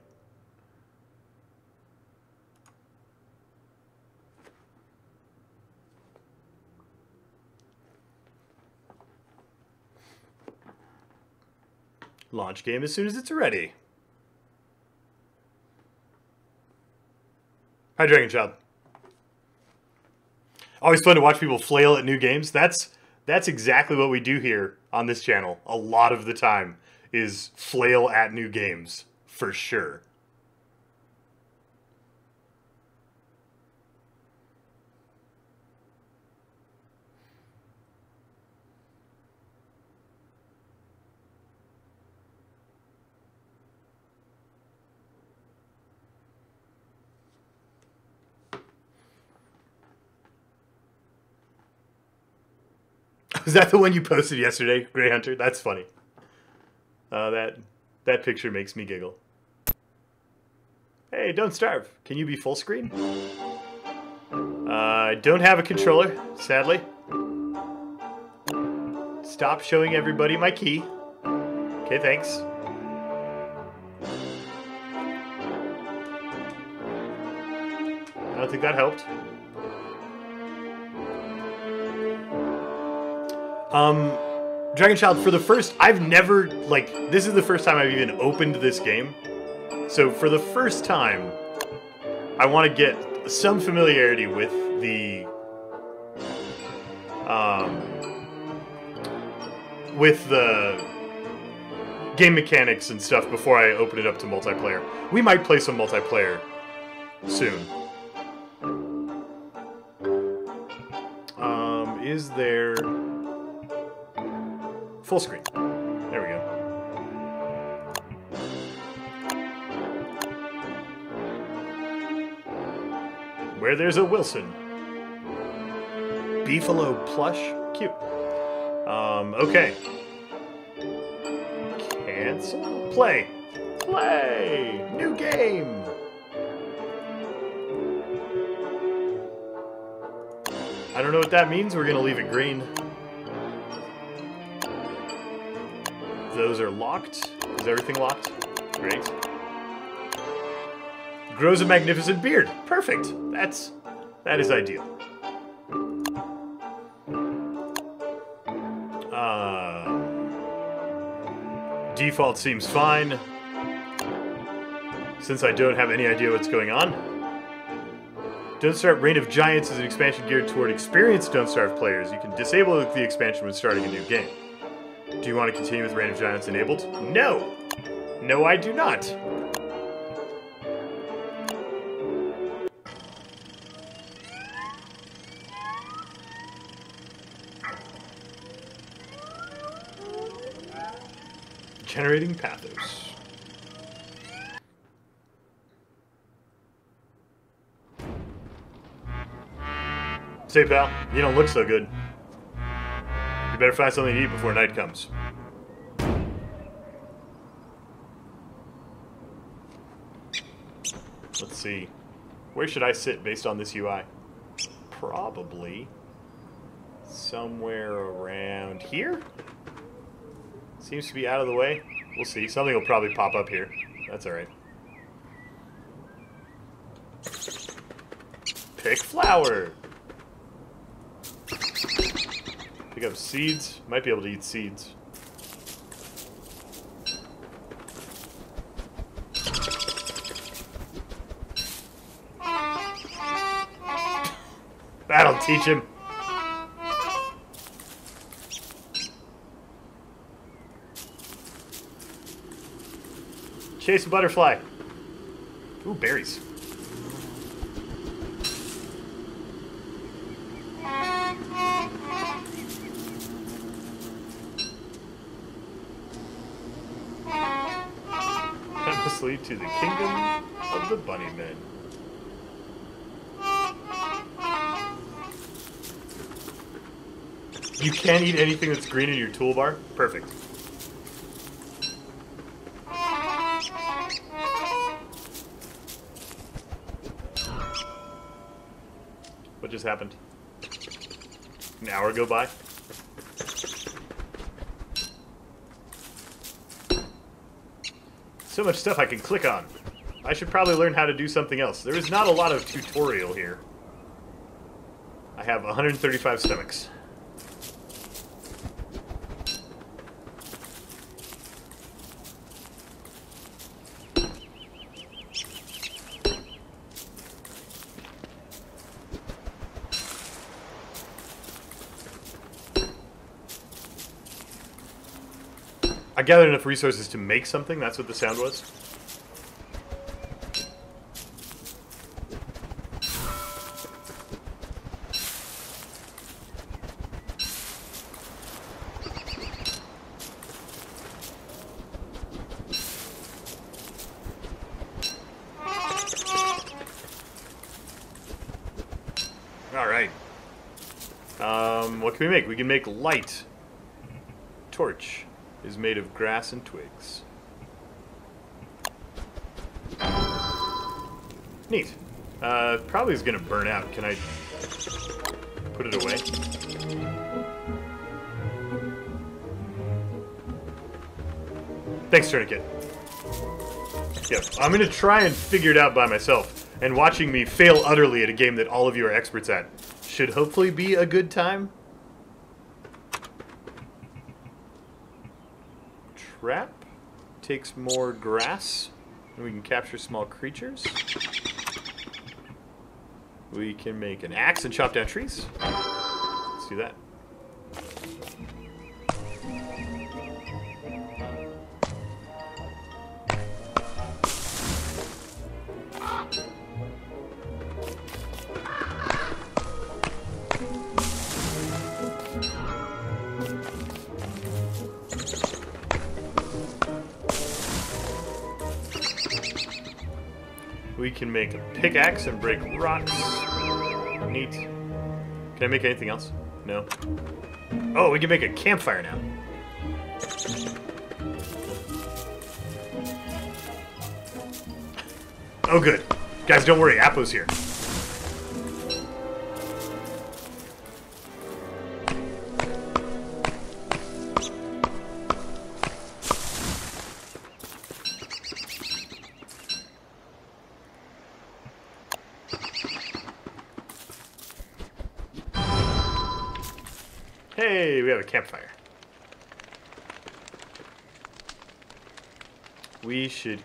Speaker 1: Launch game as soon as it's ready. Hi, Dragon Child. Always fun to watch people flail at new games. That's that's exactly what we do here on this channel. A lot of the time is flail at new games for sure. Is that the one you posted yesterday, Grey Hunter? That's funny. Uh, that that picture makes me giggle. Hey, don't starve. Can you be full screen? Uh, I don't have a controller, sadly. Stop showing everybody my key. Okay, thanks. I don't think that helped. Um, Dragon Child, for the first, I've never, like, this is the first time I've even opened this game. So for the first time, I want to get some familiarity with the, um, with the game mechanics and stuff before I open it up to multiplayer. We might play some multiplayer soon. Um, is there... Full screen. There we go. Where there's a Wilson. Beefalo plush? Cute. Um, okay. Cancel. Play. Play! New game! I don't know what that means. We're gonna leave it green. Those are locked. Is everything locked? Great. Grows a magnificent beard. Perfect. That's that is ideal. Uh, default seems fine. Since I don't have any idea what's going on. Don't Starve Reign of Giants is an expansion geared toward experienced Don't Starve players. You can disable the expansion when starting a new game. Do you want to continue with of Giants enabled? No! No, I do not. Generating pathos. Say, pal, you don't look so good. You better find something to eat before night comes. See. Where should I sit based on this UI? Probably somewhere around here? Seems to be out of the way. We'll see. Something will probably pop up here. That's alright. Pick flower! Pick up seeds. Might be able to eat seeds. Teach him. Chase a butterfly. Ooh, berries. Endlessly to the kingdom of the bunny men. You can't eat anything that's green in your toolbar? Perfect. What just happened? An hour go by? So much stuff I can click on. I should probably learn how to do something else. There is not a lot of tutorial here. I have 135 stomachs. Gathered enough resources to make something. That's what the sound was. Alright. Um, what can we make? We can make light. Torch is made of grass and twigs. Neat. Uh, probably is gonna burn out. Can I put it away? Thanks, Tourniquet. Yep, I'm gonna try and figure it out by myself. And watching me fail utterly at a game that all of you are experts at should hopefully be a good time. Trap takes more grass, and we can capture small creatures. We can make an axe and chop down trees. Let's do that. Pickaxe and break rocks. Neat. Can I make anything else? No. Oh, we can make a campfire now. Oh, good. Guys, don't worry. Apo's here.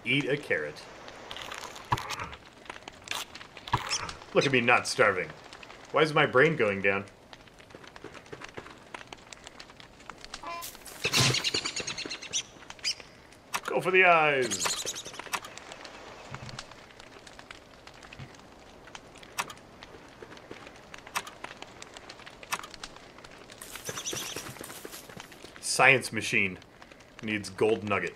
Speaker 1: Eat a carrot. Look at me not starving. Why is my brain going down? Go for the eyes. Science machine needs gold nugget.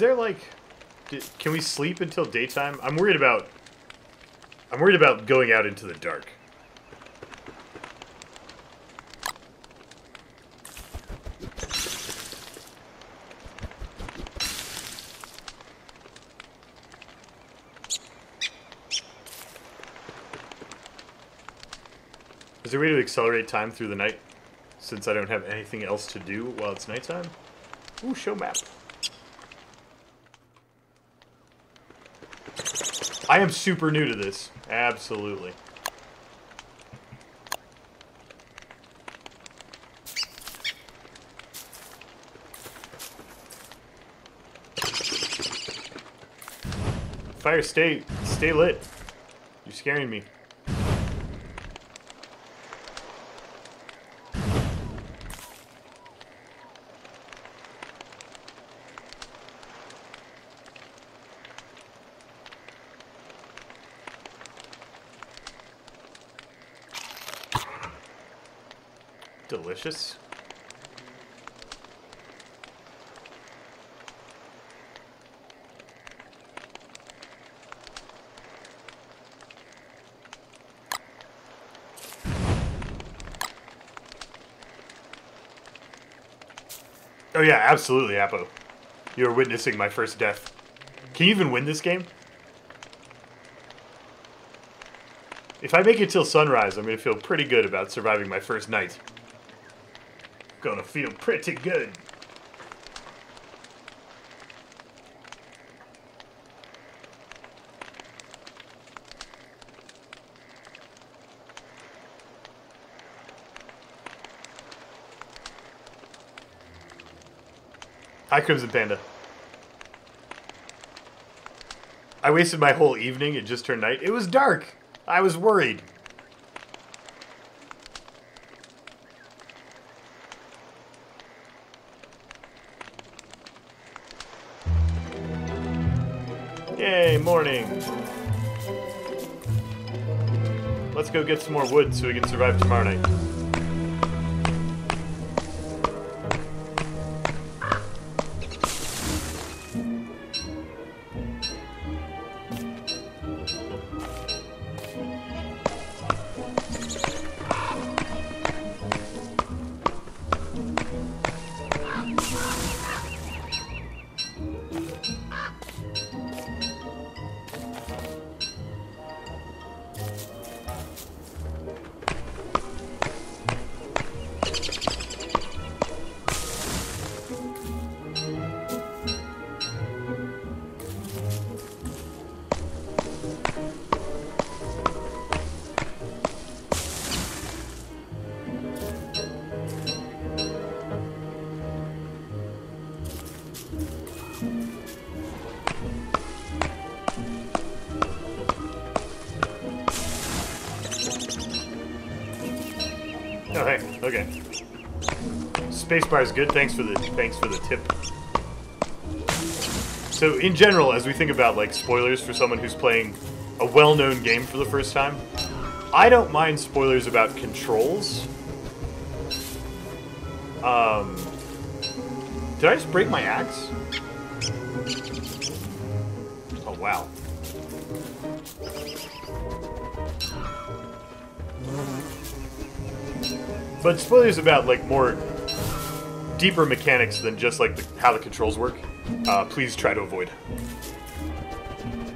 Speaker 1: There like, can we sleep until daytime? I'm worried about. I'm worried about going out into the dark. Is there a way to accelerate time through the night? Since I don't have anything else to do while it's nighttime? Ooh, show map. I am super new to this. Absolutely. Fire, stay, stay lit. You're scaring me. Delicious. Oh yeah, absolutely, Apo. You're witnessing my first death. Can you even win this game? If I make it till sunrise, I'm gonna feel pretty good about surviving my first night. Gonna feel pretty good. Hi, Crimson Panda. I wasted my whole evening. It just turned night. It was dark. I was worried. Go get some more wood so we can survive tomorrow night. Is good. Thanks for the thanks for the tip. So in general, as we think about like spoilers for someone who's playing a well-known game for the first time, I don't mind spoilers about controls. Um, did I just break my axe? Oh wow. But spoilers about like more deeper mechanics than just like the, how the controls work. Uh, please try to avoid.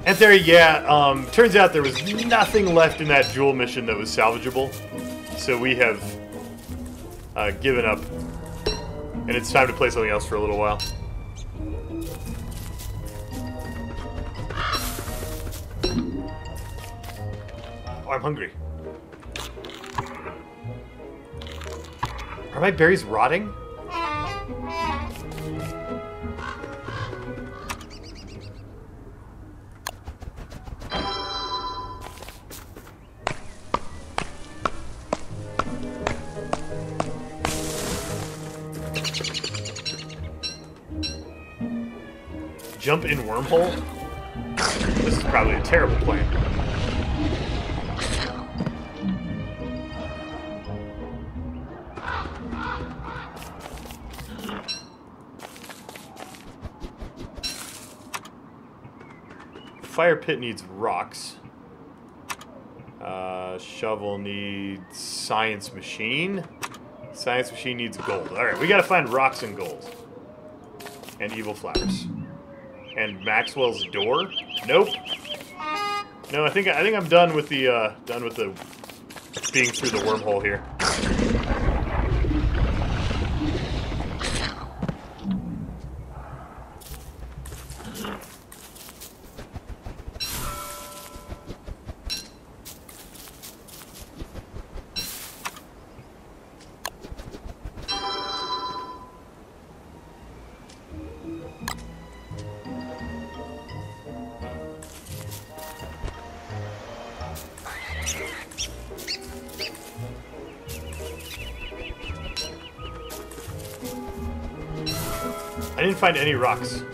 Speaker 1: And there, yeah, um, turns out there was nothing left in that Jool mission that was salvageable. So we have uh, given up. And it's time to play something else for a little while. Oh, I'm hungry. Are my berries rotting? Fire pit needs rocks. Uh, shovel needs science machine. Science machine needs gold. Alright, we gotta find rocks and gold. And evil flowers. And Maxwell's door? Nope. No, I think I think I'm done with the uh done with the being through the wormhole here. Any rocks.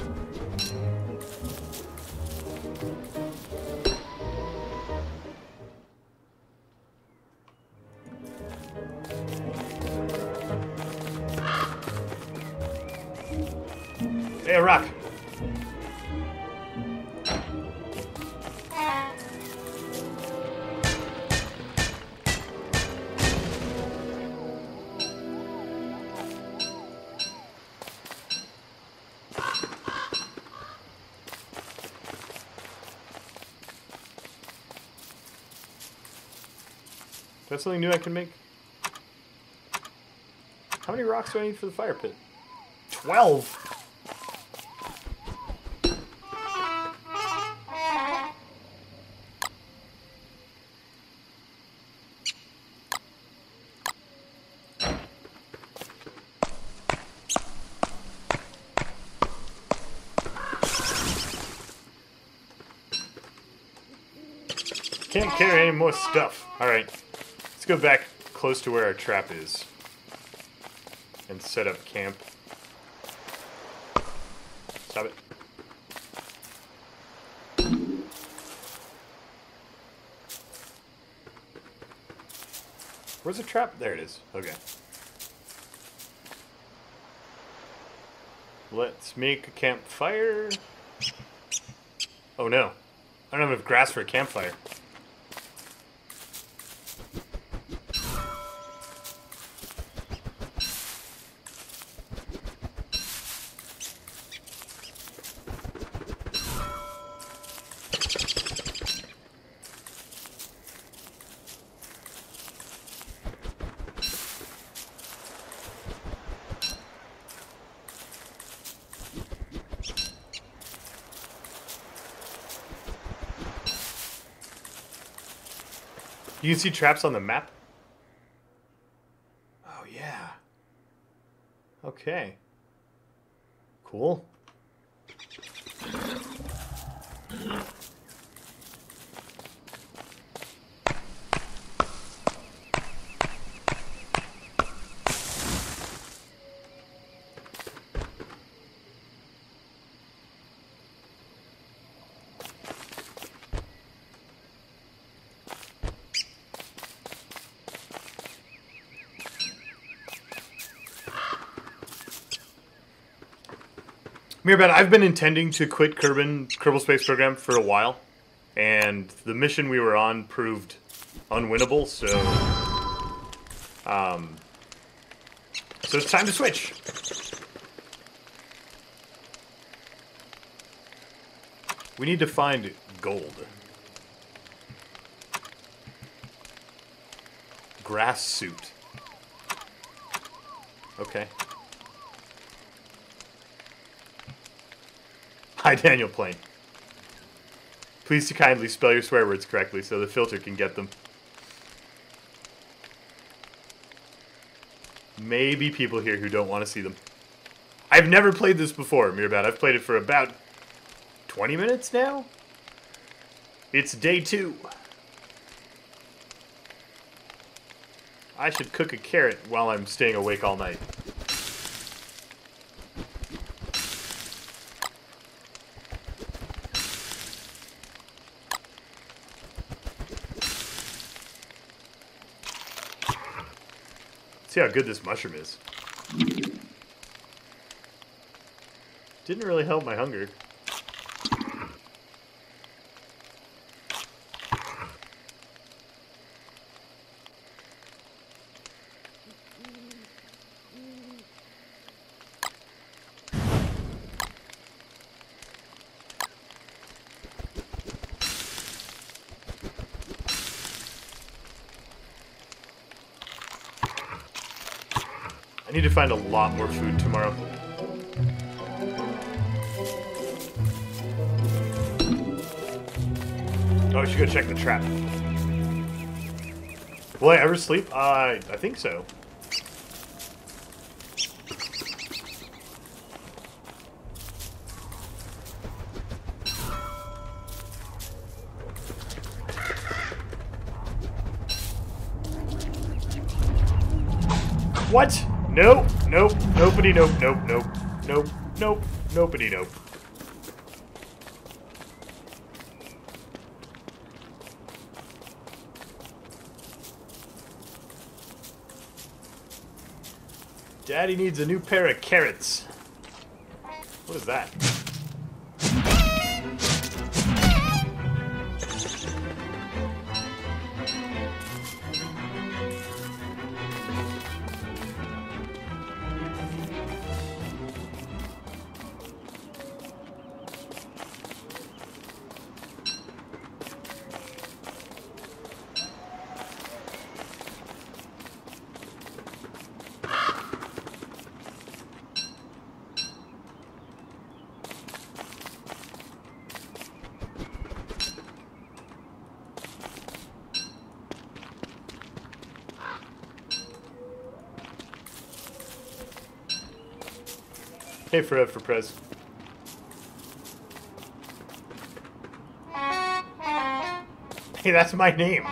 Speaker 1: Something new I can make? How many rocks do I need for the fire pit? Twelve! Can't carry any more stuff. Alright. Go back close to where our trap is. And set up camp. Stop it. Where's the trap? There it is. Okay. Let's make a campfire. Oh no. I don't have enough grass for a campfire. Can see traps on the map? Oh, yeah. Okay. Cool. I've been intending to quit Kerbin Kerbal Space Program for a while, and the mission we were on proved unwinnable. So, um, so it's time to switch. We need to find gold. Grass suit. Okay. Hi, Daniel Plain. Please to kindly spell your swear words correctly so the filter can get them. Maybe people here who don't want to see them. I've never played this before, Mirabad. I've played it for about 20 minutes now? It's day two. I should cook a carrot while I'm staying awake all night. How good this mushroom is. Didn't really help my hunger. Find a lot more food tomorrow. Oh, I should go check the trap. Will I ever sleep? Uh, I think so. What? Nope, nope, nobody, nope, nope, nope, nope, nope, nobody, nope. Daddy needs a new pair of carrots. What is that? Hey, for for Prez. Hey, that's my name.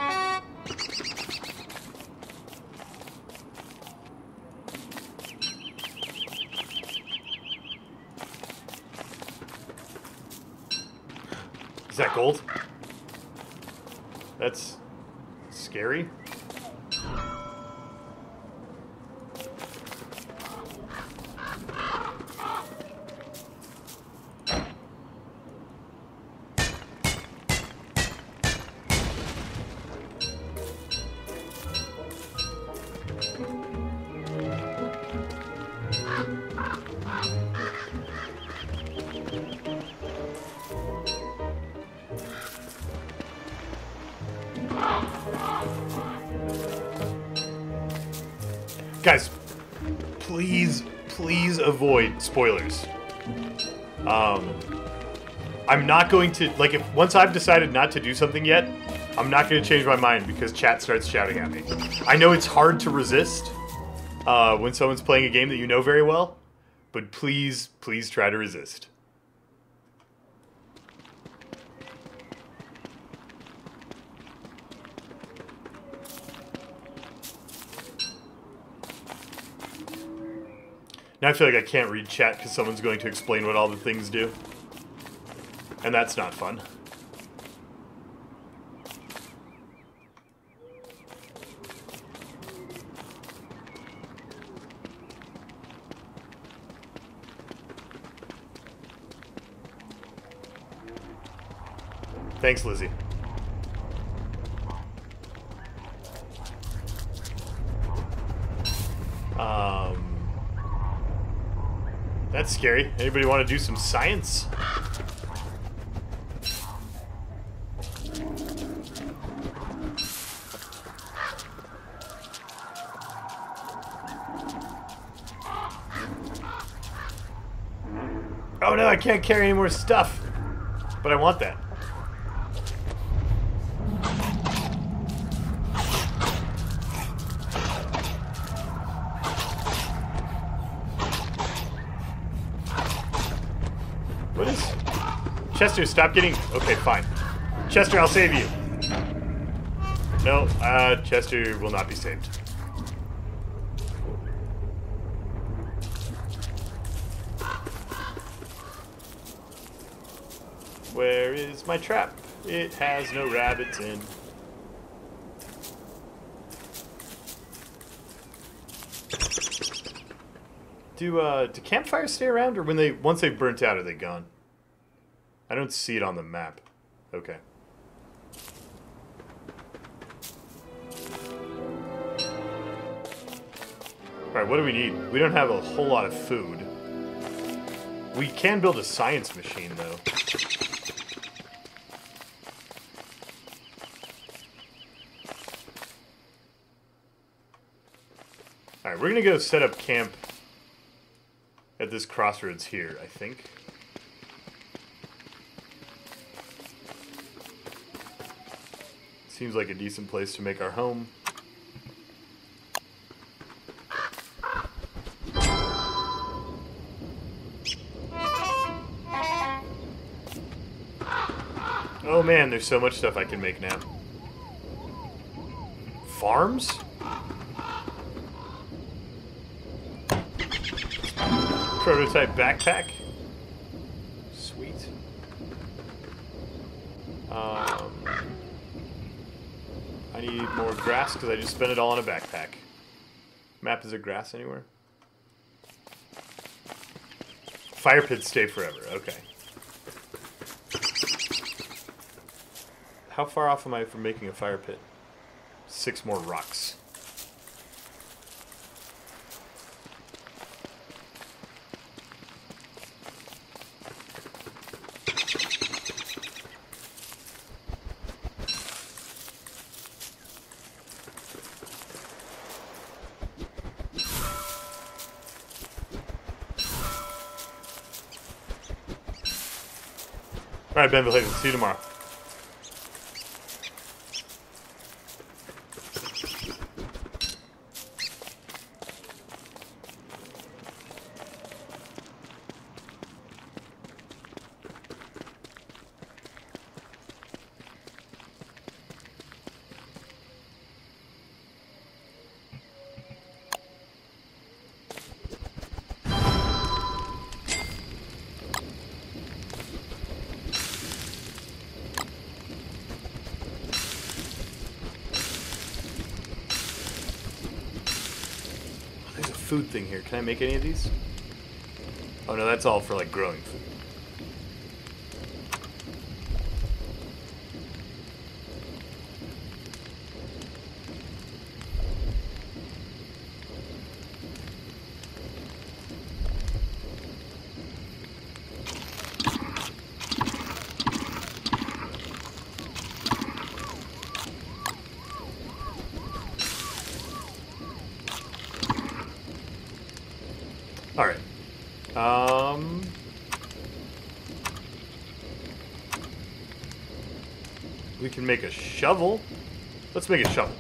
Speaker 1: Guys, please, please avoid spoilers. Um, I'm not going to, like, if once I've decided not to do something yet, I'm not going to change my mind because chat starts shouting at me. I know it's hard to resist uh, when someone's playing a game that you know very well, but please, please try to resist. Now I feel like I can't read chat because someone's going to explain what all the things do. And that's not fun. Thanks, Lizzie. Scary. Anybody want to do some science? Oh no, I can't carry any more stuff. But I want that. Chester, stop getting... Okay, fine. Chester, I'll save you. No, uh, Chester will not be saved. Where is my trap? It has no rabbits in. Do uh, do campfires stay around, or when they once they've burnt out, are they gone? I don't see it on the map. Okay. Alright, what do we need? We don't have a whole lot of food. We can build a science machine, though. Alright, we're gonna go set up camp at this crossroads here, I think. Seems like a decent place to make our home. Oh man, there's so much stuff I can make now. Farms? Prototype backpack? Sweet. Um, I need more grass because I just spent it all on a backpack. Map, is there grass anywhere? Fire pits stay forever, okay. How far off am I from making a fire pit? Six more rocks. Ben, see you tomorrow. Food thing here. Can I make any of these? Oh no, that's all for like growing food. Can make a shovel. Let's make a shovel.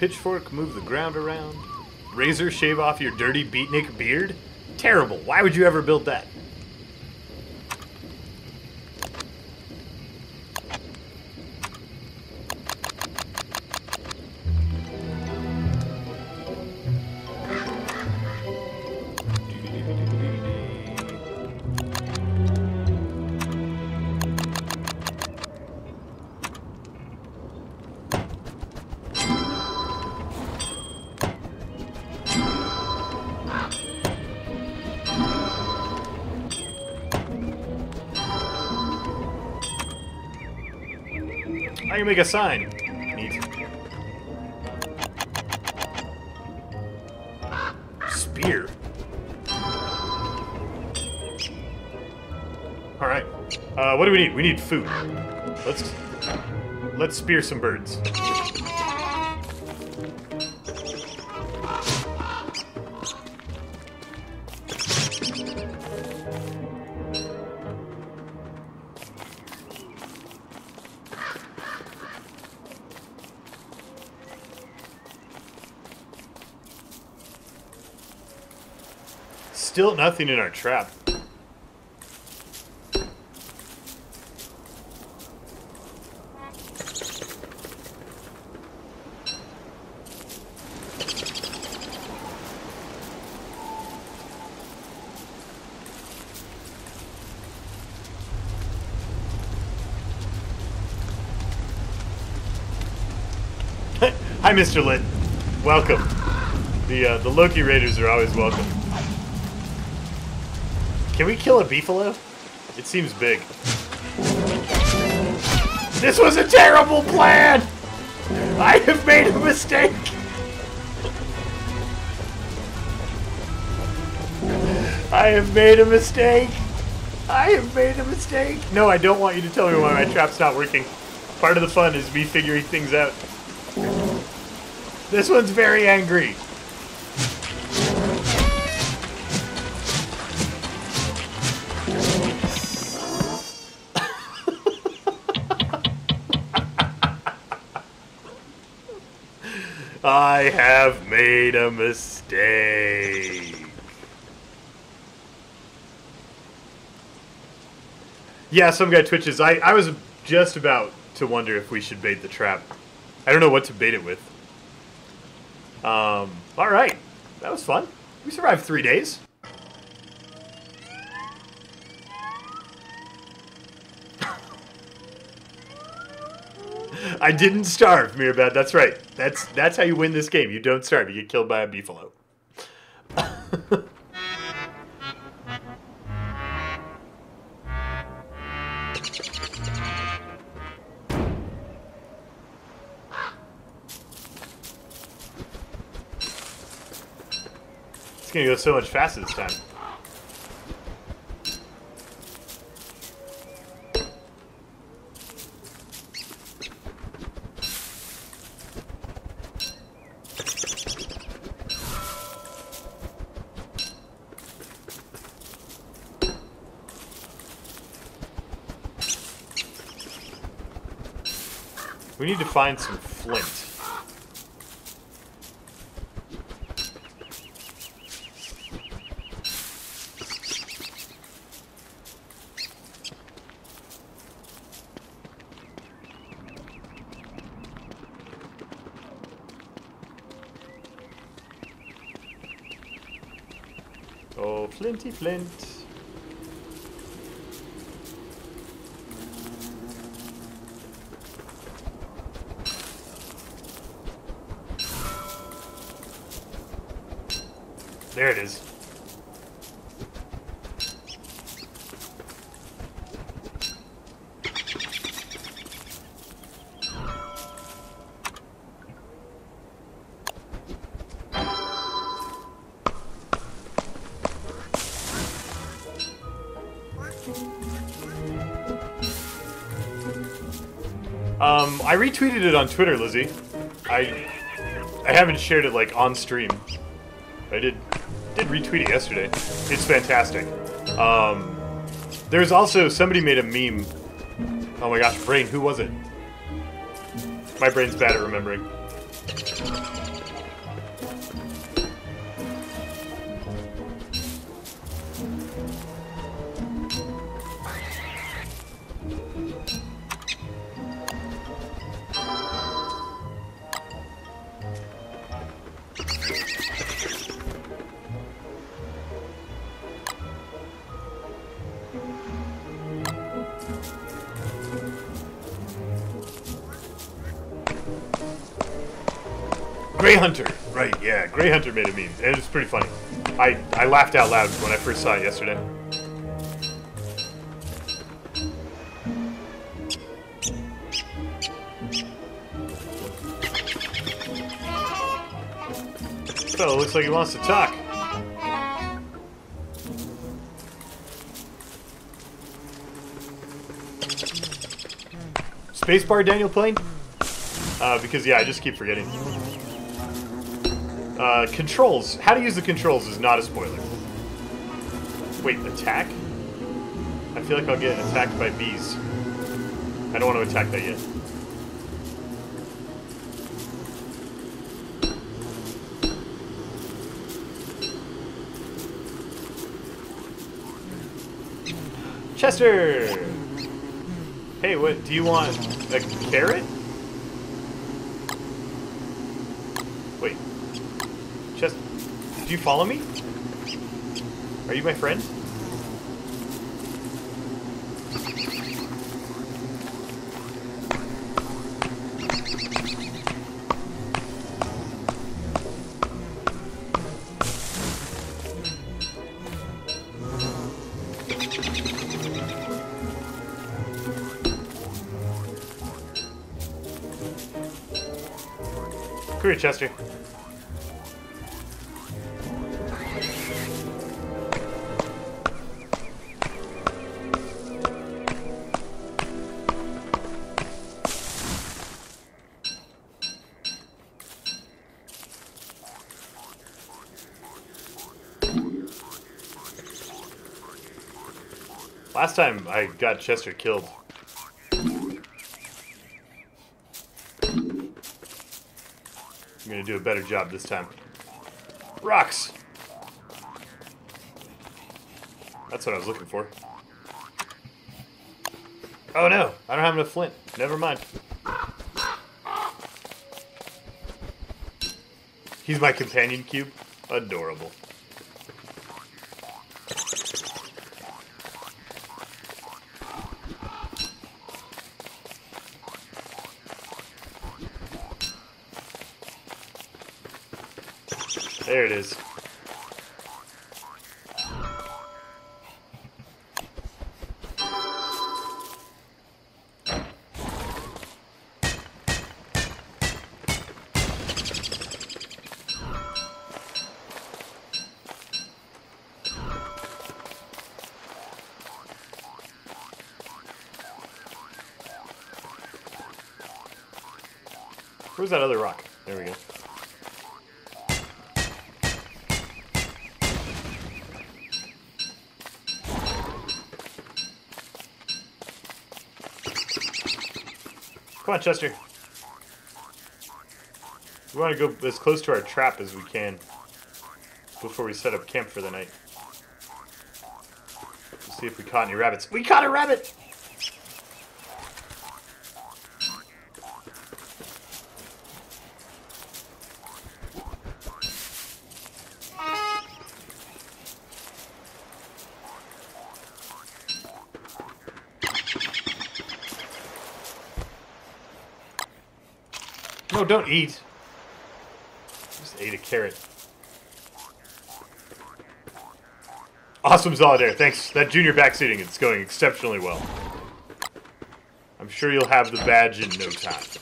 Speaker 1: Pitchfork, move the ground around. Razor, shave off your dirty beatnik beard? Terrible. Why would you ever build that? Can make a sign. Neat. Spear. Alright. Uh, what do we need? We need food. Let's... Let's spear some birds. nothing in our trap. Hi, Mr. Lynn. Welcome. The uh, the Loki Raiders are always welcome. Can we kill a beefalo? It seems big. This was a terrible plan! I have made a mistake! I have made a mistake! I have made a mistake! No, I don't want you to tell me why my trap's not working. Part of the fun is me figuring things out. This one's very angry. I have made a mistake. Yeah, some guy twitches. I, I was just about to wonder if we should bait the trap. I don't know what to bait it with. Um, alright. That was fun. We survived three days. I didn't starve, Mirabad. That's right. That's that's how you win this game. You don't starve. You get killed by a beefalo. it's gonna go so much faster this time. Find some flint. Oh, flinty flint. I retweeted it on Twitter, Lizzie. I I haven't shared it like on stream. I did did retweet it yesterday. It's fantastic. Um, there's also somebody made a meme. Oh my gosh, brain, who was it? My brain's bad at remembering. Grey Hunter, right? Yeah, Grey Hunter made a meme, and it's pretty funny. I I laughed out loud when I first saw it yesterday. Fellow looks like he wants to talk. Spacebar Daniel playing? Uh, because yeah, I just keep forgetting. Uh, controls. How to use the controls is not a spoiler. Wait, attack? I feel like I'll get attacked by bees. I don't want to attack that yet. Chester! Hey, what, do you want a carrot? you follow me? Are you my friend? Come here, Chester. I got Chester killed. I'm gonna do a better job this time. Rocks! That's what I was looking for. Oh no, I don't have enough flint. Never mind. He's my companion cube. Adorable. There it is. Where's that other rock? There we go. Come on, Chester. We want to go as close to our trap as we can before we set up camp for the night. Let's see if we caught any rabbits. We caught a rabbit! Don't eat. Just ate a carrot. Awesome Zolader, thanks. That junior backseating, it's going exceptionally well. I'm sure you'll have the badge in no time.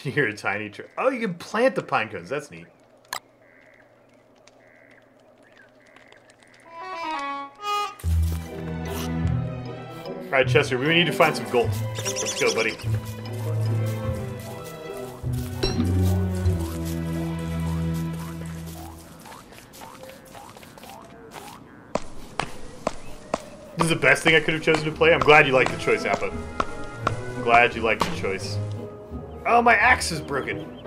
Speaker 1: Can you hear a tiny tree? Oh, you can plant the pine cones. That's neat. All right, Chester, we need to find some gold. Let's go, buddy. This is the best thing I could have chosen to play. I'm glad you like the choice, Appa. I'm glad you like the choice. Oh, my axe is broken.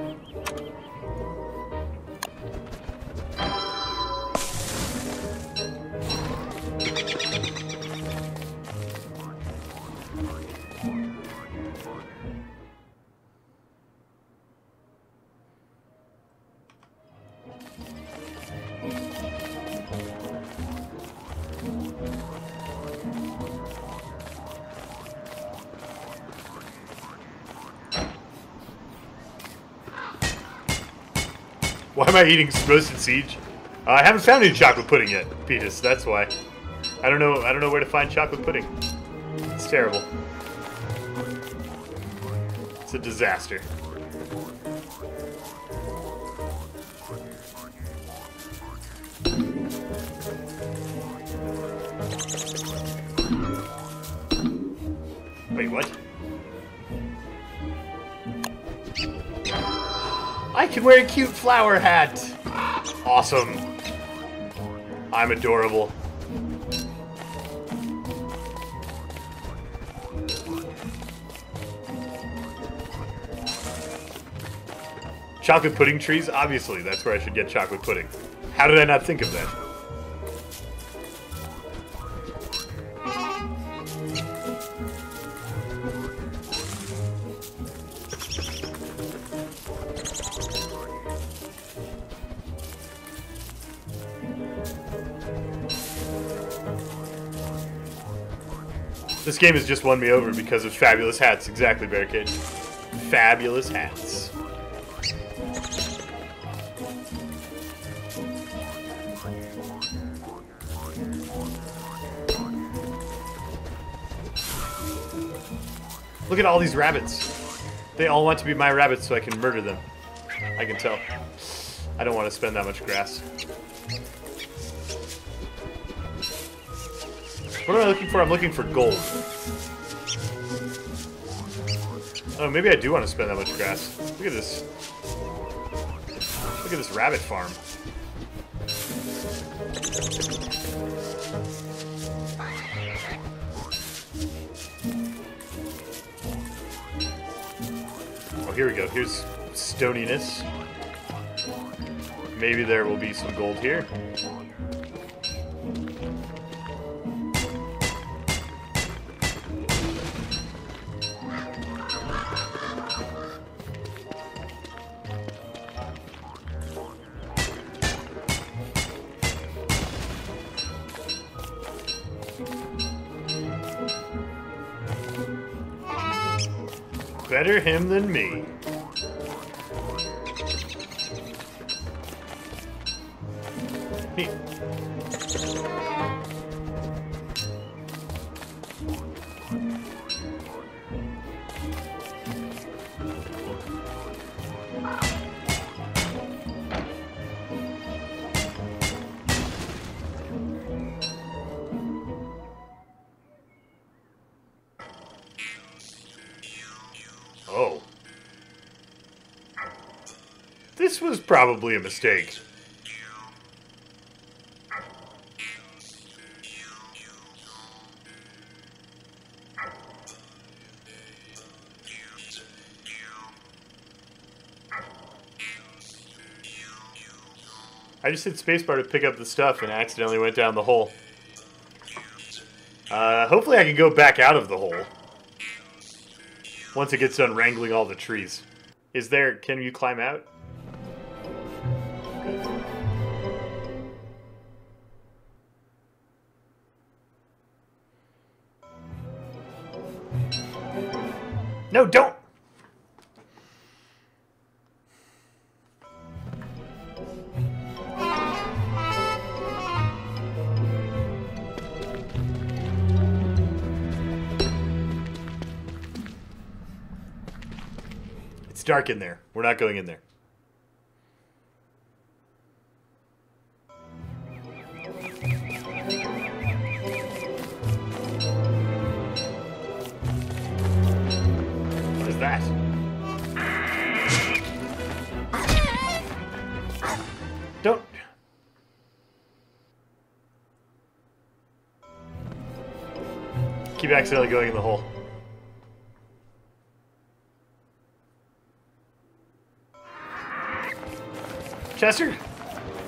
Speaker 1: Am I eating roasted siege? Uh, I haven't found any chocolate pudding yet, Petus. That's why. I don't know. I don't know where to find chocolate pudding. It's terrible. It's a disaster. Can wear a cute flower hat! Awesome. I'm adorable. Chocolate pudding trees? Obviously, that's where I should get chocolate pudding. How did I not think of that? This game has just won me over because of fabulous hats. Exactly, Barricade. Fabulous hats. Look at all these rabbits. They all want to be my rabbits so I can murder them. I can tell. I don't want to spend that much grass. What am I looking for? I'm looking for gold. Oh, maybe I do want to spend that much grass. Look at this. Look at this rabbit farm. Oh, here we go. Here's stoniness. Maybe there will be some gold here. Probably a mistake. I just hit spacebar to pick up the stuff and accidentally went down the hole. Uh, hopefully I can go back out of the hole once it gets done wrangling all the trees. Is there, can you climb out? It's dark in there. We're not going in there. What is that? Don't. Keep accidentally going in the hole. Chester?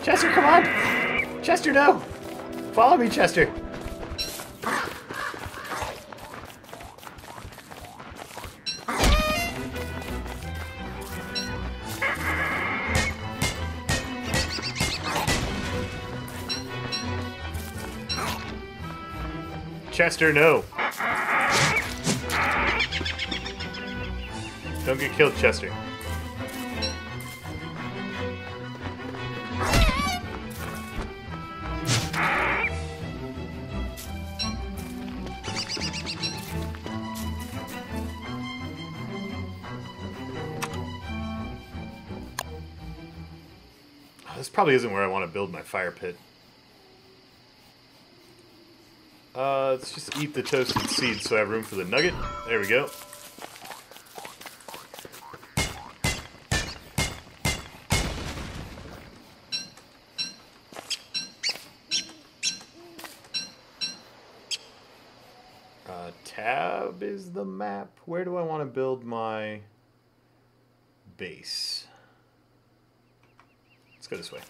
Speaker 1: Chester, come on! Chester, no! Follow me, Chester! Chester, no! Don't get killed, Chester. Probably isn't where I want to build my fire pit. Uh, let's just eat the toasted seeds so I have room for the nugget. There we go. Uh, tab is the map. Where do I want to build my base? Let's go this way.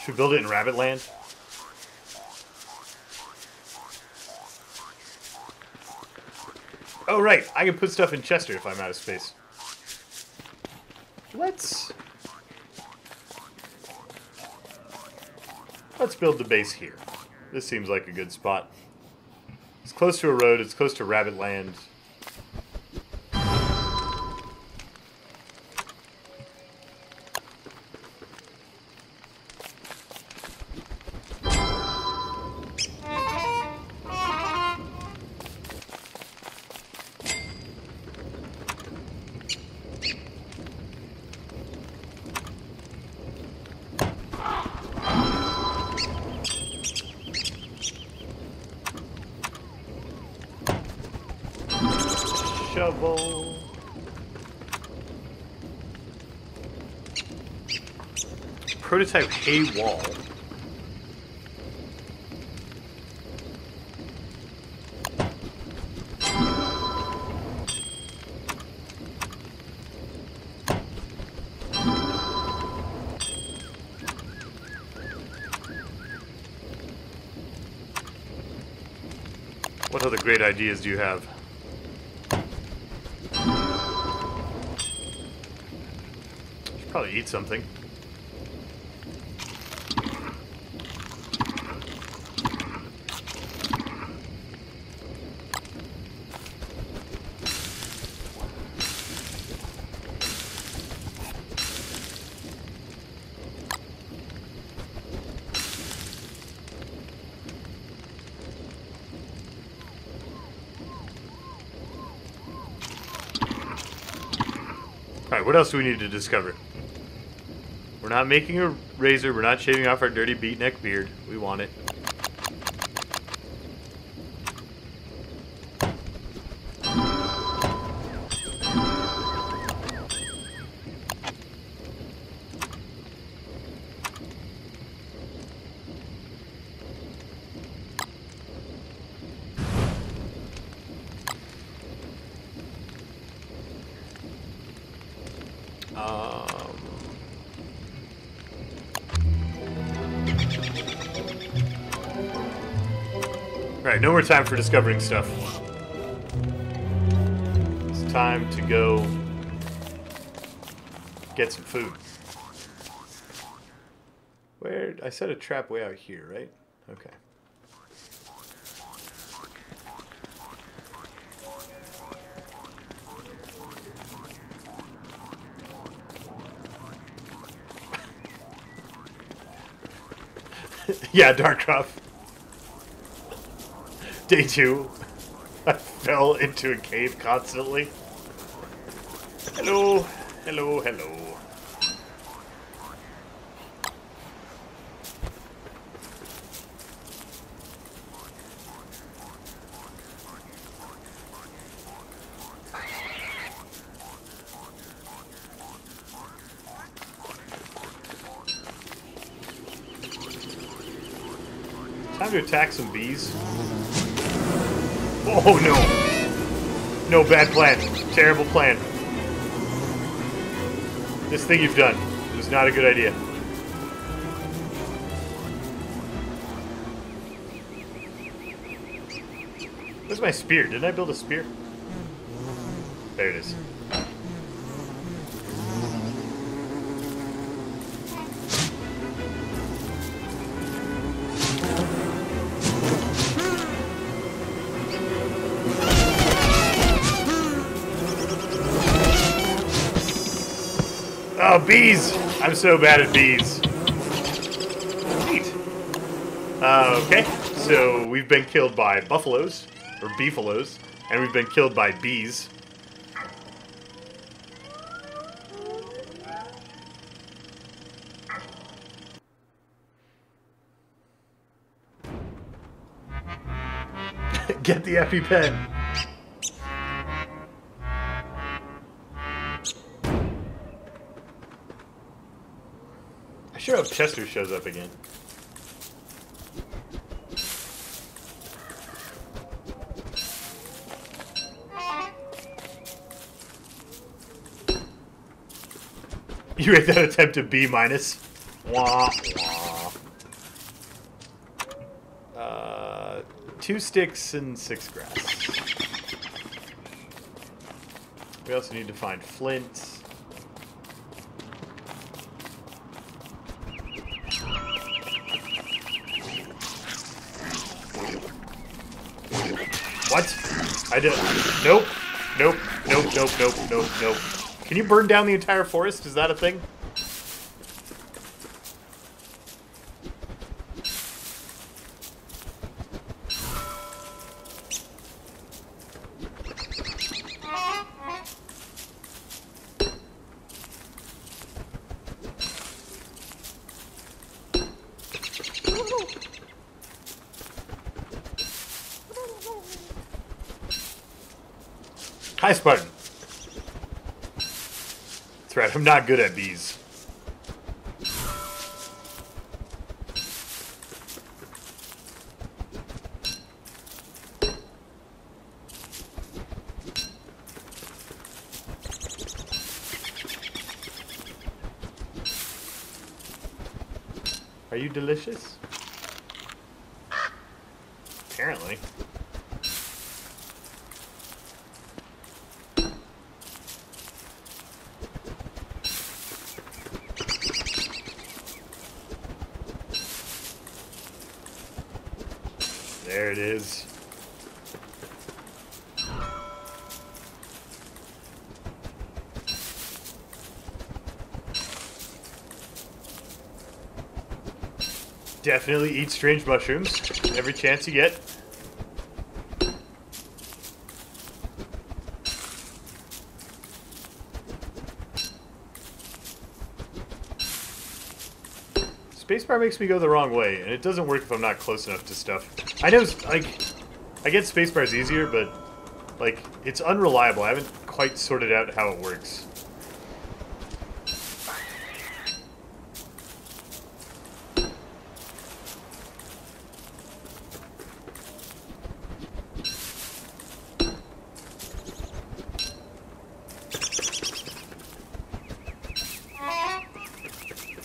Speaker 1: Should we build it in Rabbit Land? Oh, right. I can put stuff in Chester if I'm out of space. Let's... Let's build the base here. This seems like a good spot. It's close to a road. It's close to Rabbit Land. Prototype hay wall. What other great ideas do you have? Should probably eat something. Alright, what else do we need to discover? We're not making a razor. We're not shaving off our dirty beatneck beard. We want it. More time for discovering stuff. It's time to go get some food. Where I set a trap way out here, right? Okay. yeah, Darkruff. Day two. I fell into a cave constantly. Hello, hello, hello. Time to attack some bees. Oh no! No, bad plan. Terrible plan. This thing you've done was not a good idea. Where's my spear? Didn't I build a spear? There it is. Bees! I'm so bad at bees. Neat. Uh, okay, so we've been killed by buffaloes, or beefaloes. And we've been killed by bees. Get the EpiPen. Chester shows up again. You rate that attempt a B minus. Wah, wah. Uh, two sticks and six grass. We also need to find flint. I did. Nope. Nope. Nope. Nope. Nope. Nope. Nope. Can you burn down the entire forest? Is that a thing? Hi, Spartan. That's right, I'm not good at bees. Are you delicious? Apparently. There it is. Definitely eat strange mushrooms every chance you get. Spacebar makes me go the wrong way, and it doesn't work if I'm not close enough to stuff. I know, like, I get spacebars easier, but, like, it's unreliable. I haven't quite sorted out how it works.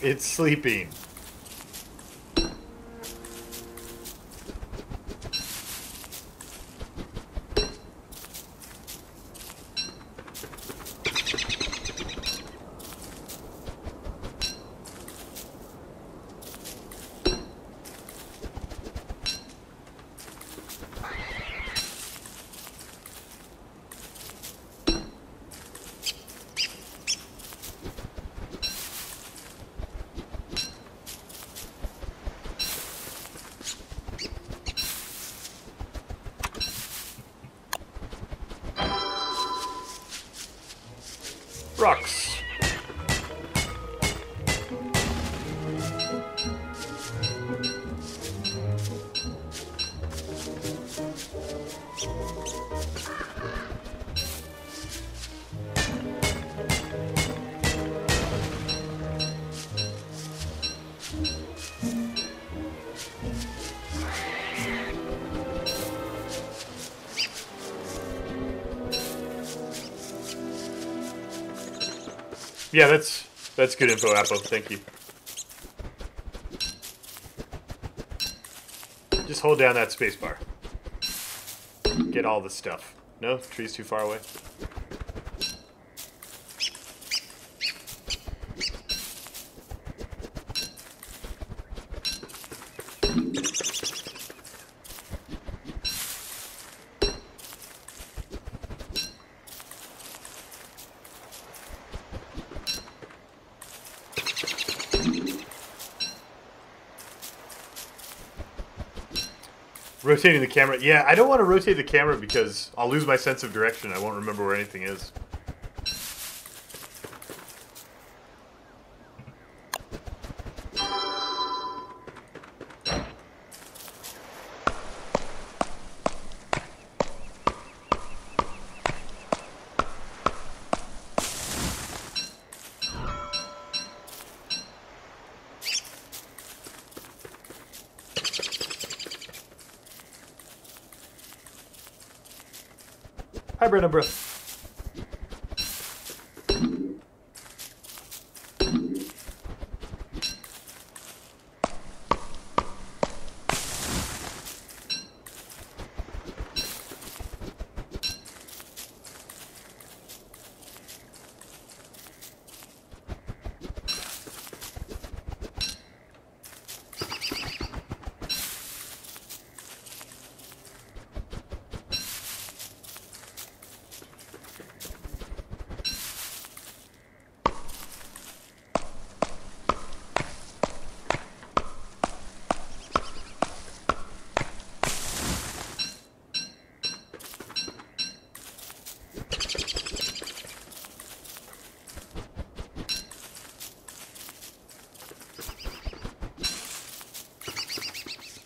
Speaker 1: It's sleeping. That's good info, Apple. Thank you. Just hold down that space bar. Get all the stuff. No? Tree's too far away? Rotating the camera. Yeah, I don't want to rotate the camera because I'll lose my sense of direction. I won't remember where anything is.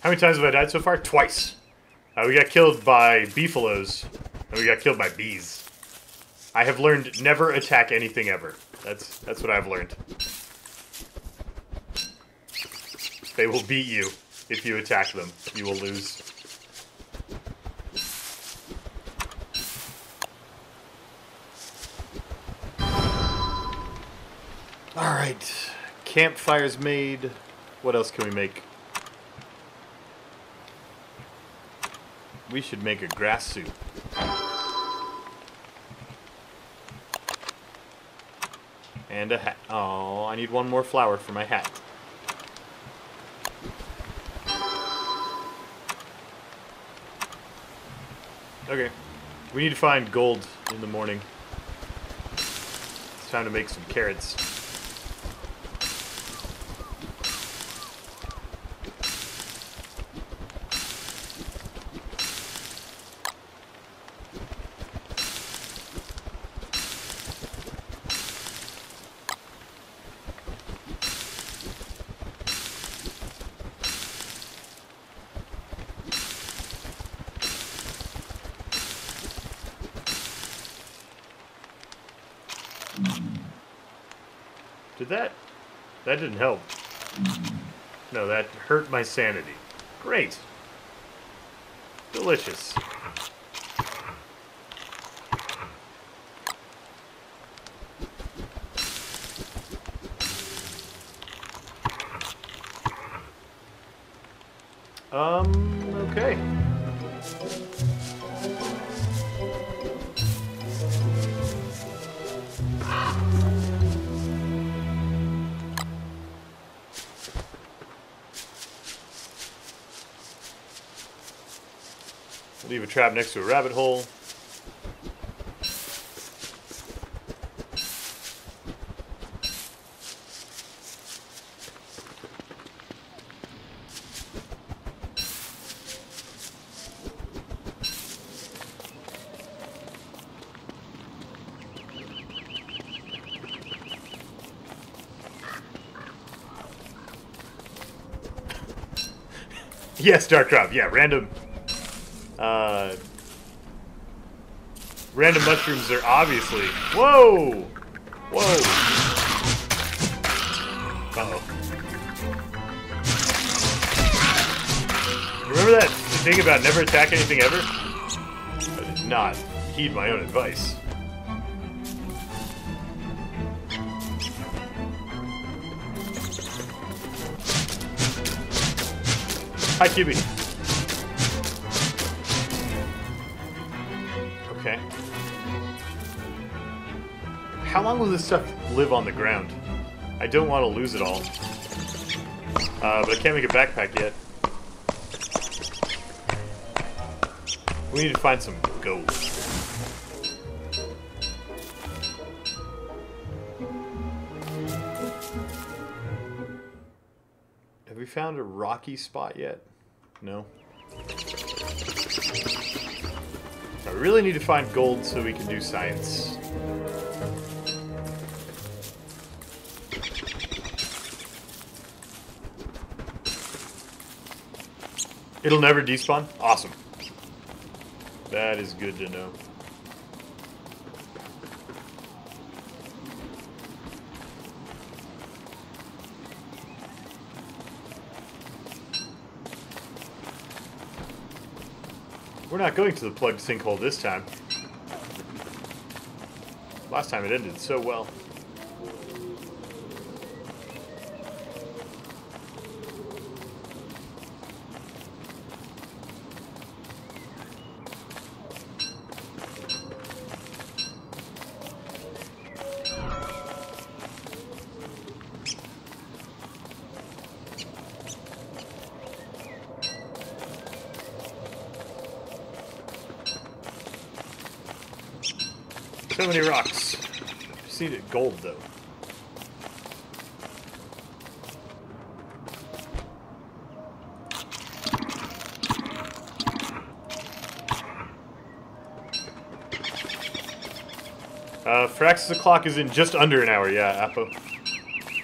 Speaker 1: How many times have I died so far? Twice. Uh, we got killed by beefaloes, and we got killed by bees. I have learned never attack anything ever. That's that's what I've learned. They will beat you if you attack them. You will lose. Alright. Campfires made. What else can we make? We should make a grass soup. And a hat. Oh, I need one more flower for my hat. Okay. We need to find gold in the morning. It's time to make some carrots. Did that... That didn't help. No, that hurt my sanity. Great. Delicious. Trap next to a rabbit hole. Yes, Dark Drop. Yeah, random. Uh, random mushrooms are obviously. Whoa! Whoa! Uh oh. Remember that thing about never attack anything ever? I did not heed my own advice. Hi, QB. How long will this stuff live on the ground? I don't want to lose it all. Uh, but I can't make a backpack yet. We need to find some gold. Have we found a rocky spot yet? No. I really need to find gold so we can do science. It'll never despawn? Awesome. That is good to know. We're not going to the plugged sinkhole this time. Last time it ended so well. Many rocks. Just need it gold though. Uh, Firaxis clock is in just under an hour, yeah, Apo.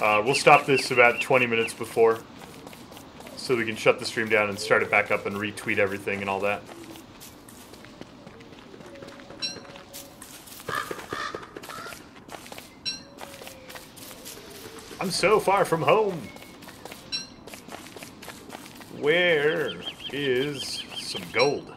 Speaker 1: Uh, we'll stop this about 20 minutes before, so we can shut the stream down and start it back up and retweet everything and all that. I'm so far from home. Where is some gold?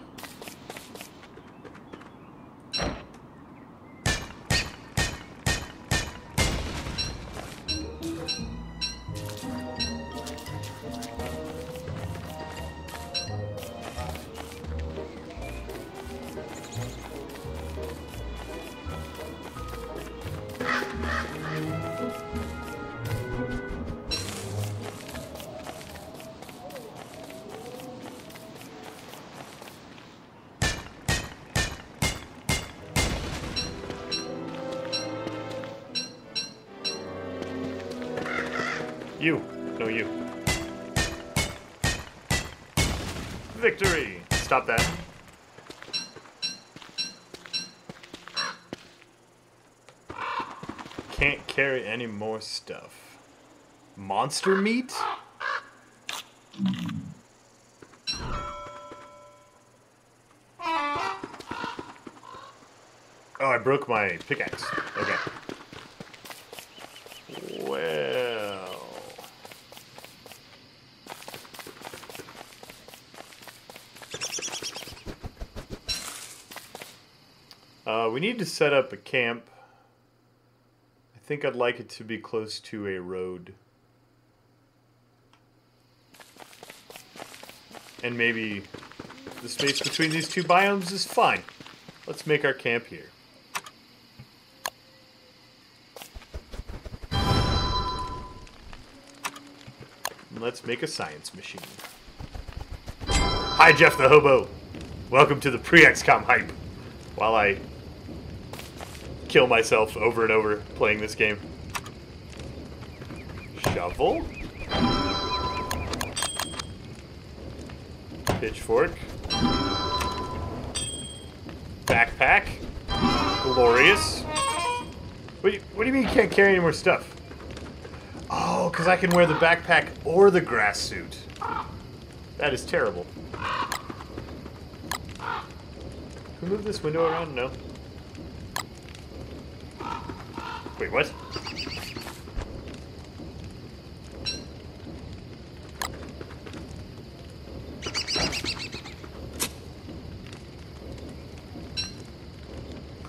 Speaker 1: Stuff. Monster meat? Oh, I broke my pickaxe. Okay. Well. Uh, we need to set up a camp. I think I'd like it to be close to a road. And maybe the space between these two biomes is fine. Let's make our camp here. Let's make a science machine. Hi, Jeff the Hobo. Welcome to the pre-XCOM hype. While I kill myself over and over playing this game. Shovel. Pitchfork. Backpack. Glorious. What do, you, what do you mean you can't carry any more stuff? Oh, because I can wear the backpack or the grass suit. That is terrible. Can we move this window around? No. Wait, what?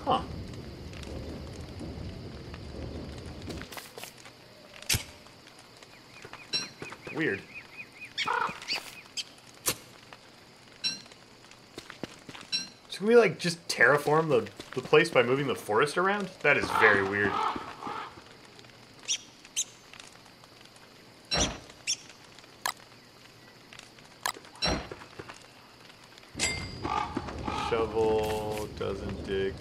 Speaker 1: Huh. Weird. Should we like just terraform the, the place by moving the forest around? That is very weird. Shovel doesn't dig.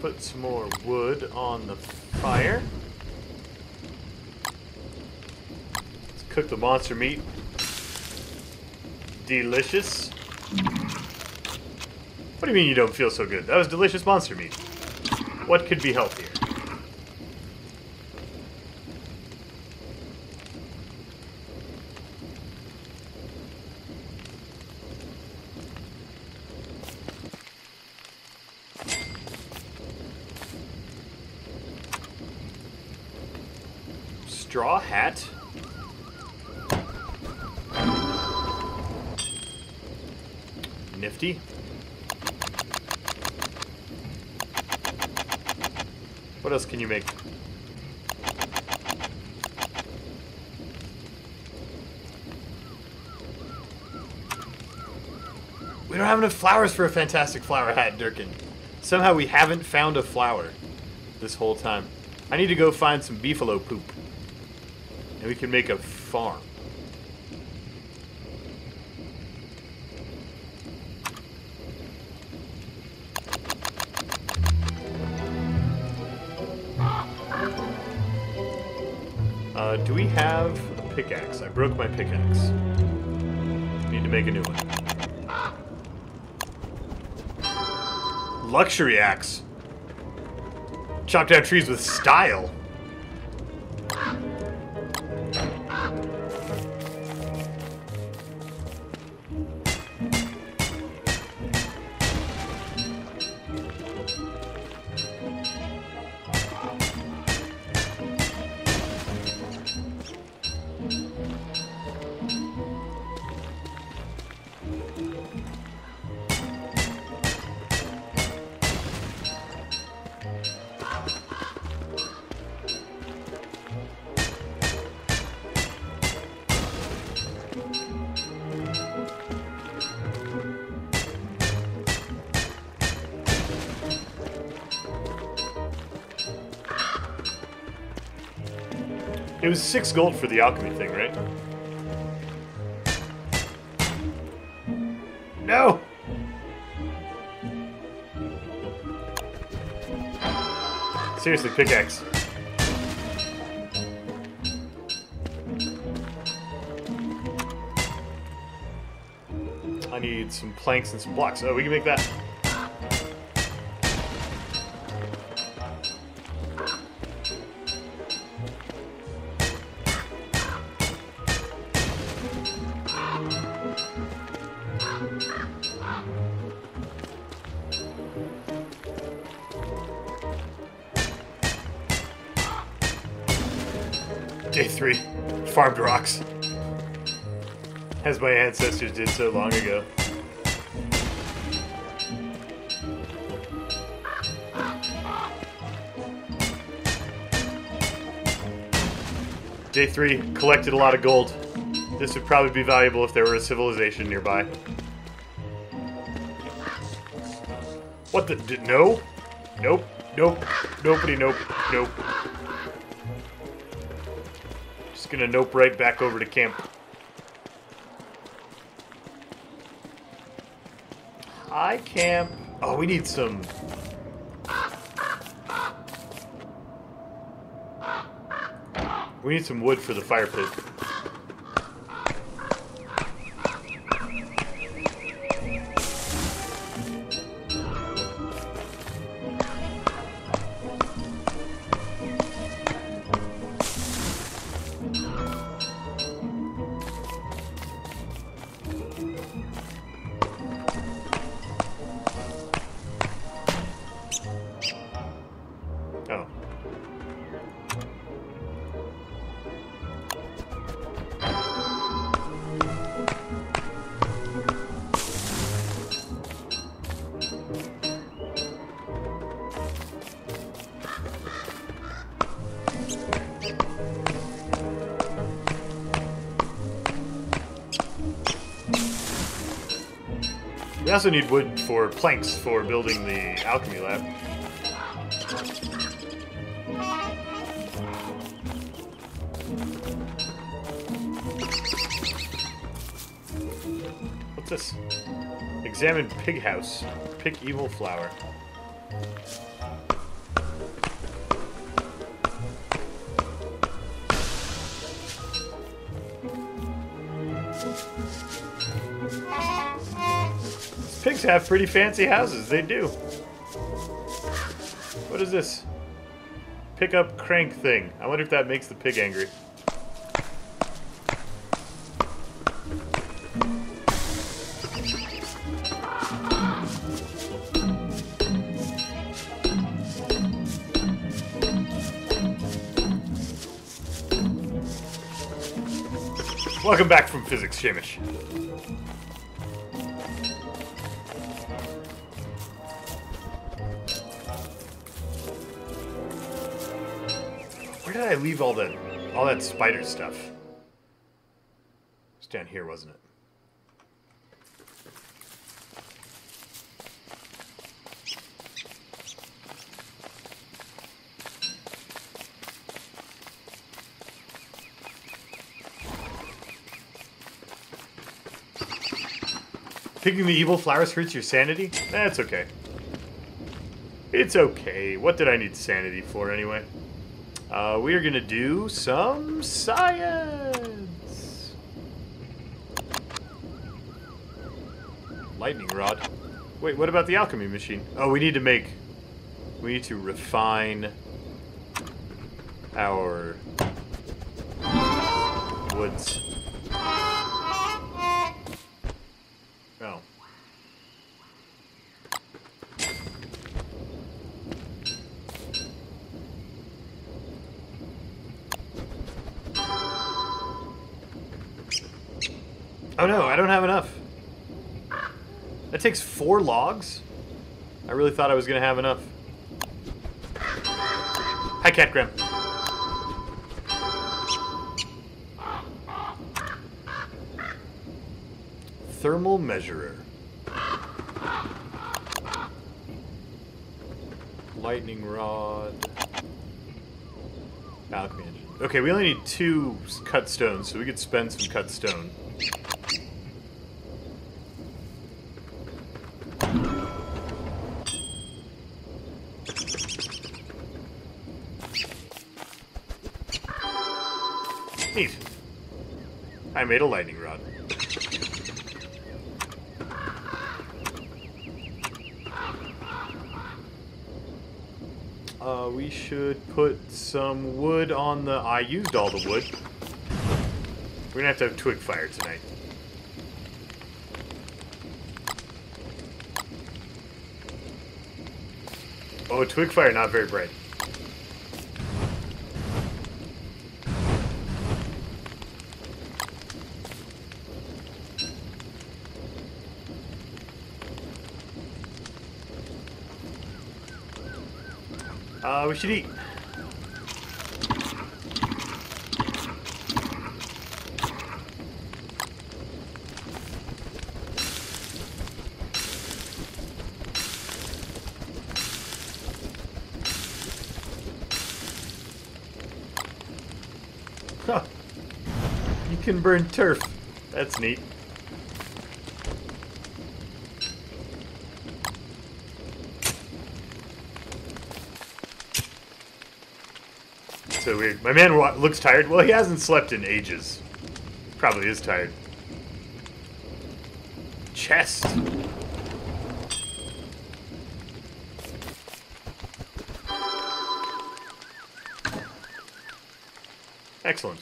Speaker 1: put some more wood on the fire. Let's cook the monster meat. Delicious. What do you mean you don't feel so good? That was delicious monster meat. What could be healthier? Straw hat? Nifty. What else can you make? Flowers for a fantastic flower hat, Durkin. Somehow we haven't found a flower this whole time. I need to go find some beefalo poop. And we can make a farm. Uh, do we have a pickaxe? I broke my pickaxe. Need to make a new one. Luxury axe. Chop down trees with style. Was six gold for the alchemy thing, right? No! Seriously, pickaxe. I need some planks and some blocks. Oh, we can make that. Farmed rocks. As my ancestors did so long ago. Day three, collected a lot of gold. This would probably be valuable if there were a civilization nearby. What the? No? Nope. Nope. Nobody. Nope. Nope. Just gonna nope right back over to camp. Hi, camp. Oh, we need some. We need some wood for the fire pit. Also need wood for planks for building the alchemy lab. What's this? Examine pig house. Pick evil flower. Have pretty fancy houses. They do. What is this? Pick up crank thing. I wonder if that makes the pig angry. Welcome back from physics, Shamish. I leave all that all that spider stuff? It's down here, wasn't it? Picking the evil flowers hurts your sanity? That's okay. It's okay. What did I need sanity for anyway? Uh, we are going to do some science. Lightning rod. Wait, what about the alchemy machine? Oh, we need to make... We need to refine our four logs? I really thought I was going to have enough. Hi, Cat Graham. Thermal measurer. Lightning rod. Alchemy engine. Okay, we only need two cut stones, so we could spend some cut stone. I made a lightning rod. Uh, we should put some wood on the... I used all the wood. We're gonna have to have twig fire tonight. Oh, twig fire, not very bright. Uh, we. You can burn turf. That's neat. So weird. My man looks tired. Well, he hasn't slept in ages. Probably is tired. Chest. Excellent.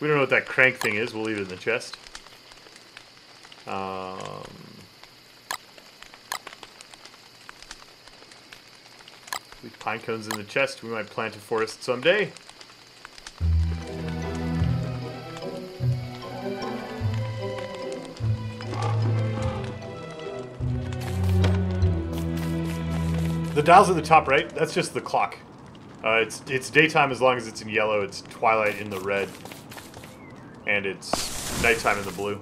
Speaker 1: We don't know what that crank thing is. We'll leave it in the chest. Um, leave pine cones in the chest. We might plant a forest someday. The dial's at the top right. That's just the clock. Uh, it's it's daytime as long as it's in yellow. It's twilight in the red, and it's nighttime in the blue.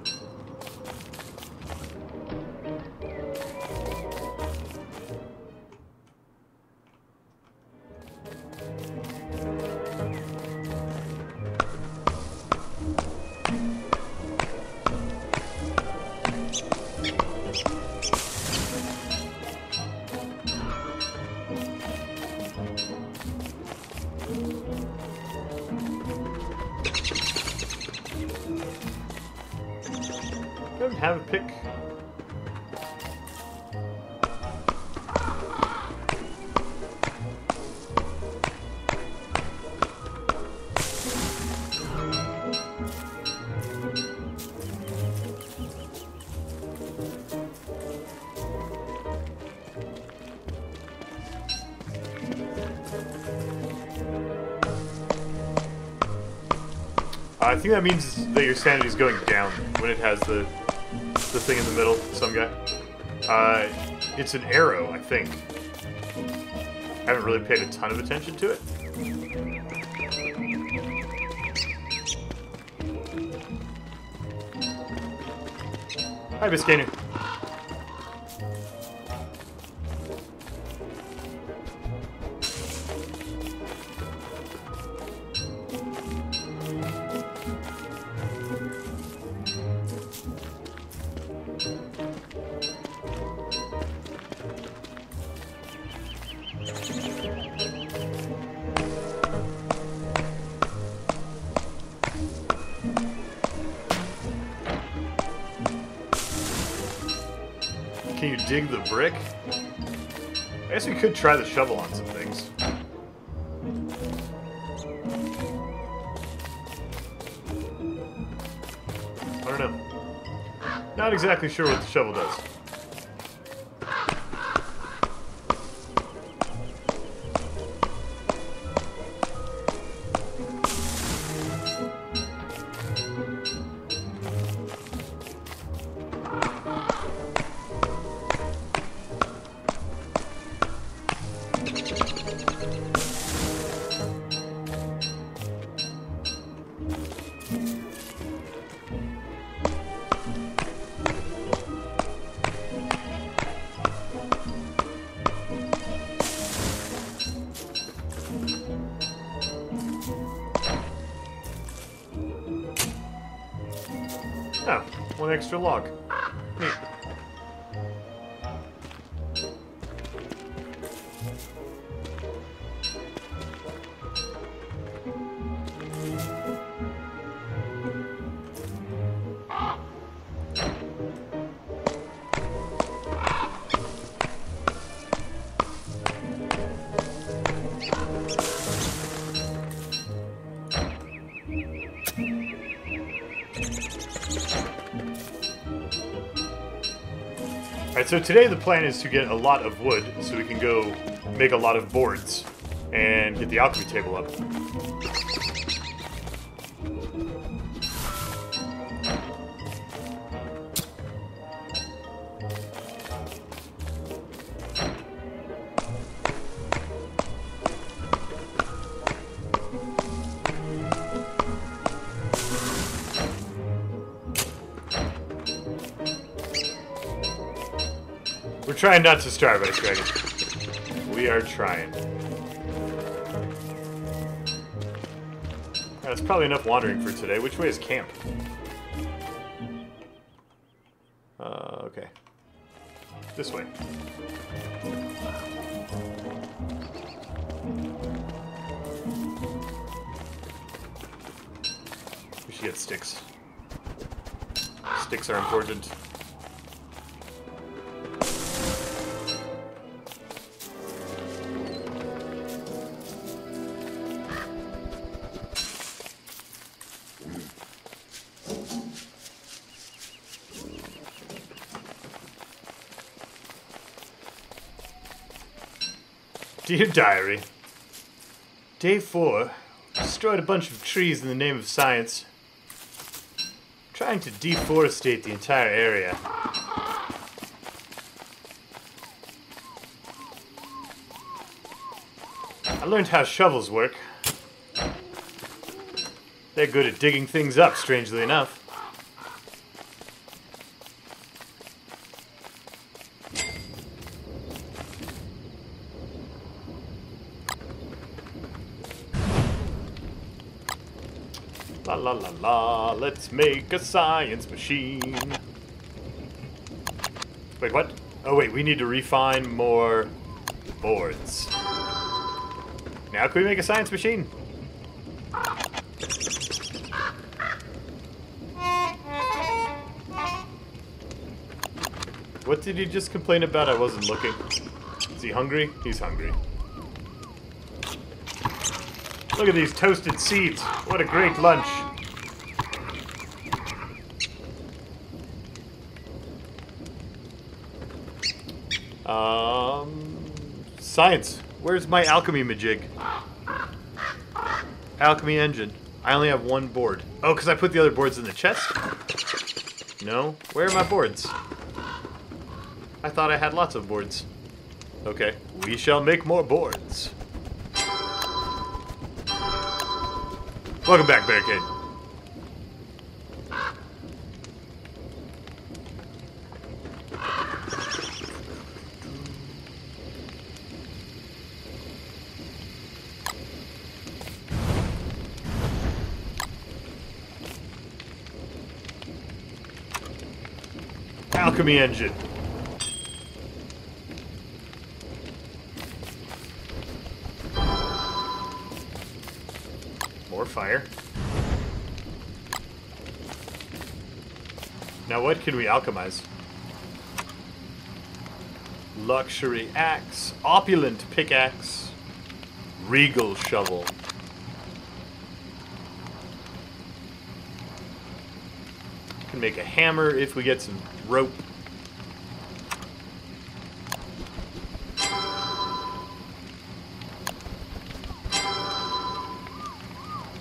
Speaker 1: Think that means that your sanity is going down when it has the the thing in the middle. Some guy. Uh, it's an arrow, I think. I haven't really paid a ton of attention to it. Hi, Biscayne. Try the shovel on some things. I don't know. Not exactly sure what the shovel does. Extra log. So today the plan is to get a lot of wood so we can go make a lot of boards and get the alchemy table up. Trying not to starve, Ice Dragon. We are trying. That's probably enough wandering for today. Which way is camp? Uh, okay. This way. We should get sticks. Sticks are important. Dear Diary, Day 4. Destroyed a bunch of trees in the name of science. Trying to deforestate the entire area. I learned how shovels work. They're good at digging things up, strangely enough. La let's make a science machine. Wait, what? Oh wait, we need to refine more boards. Now can we make a science machine? What did he just complain about? I wasn't looking. Is he hungry? He's hungry. Look at these toasted seeds. What a great lunch. Um, science. Where's my alchemy majig? Alchemy engine. I only have one board. Oh, because I put the other boards in the chest? No? Where are my boards? I thought I had lots of boards. Okay. We shall make more boards. Welcome back, Barricade. Alchemy engine. More fire. Now what can we alchemize? Luxury axe, opulent pickaxe, regal shovel. Can make a hammer if we get some rope.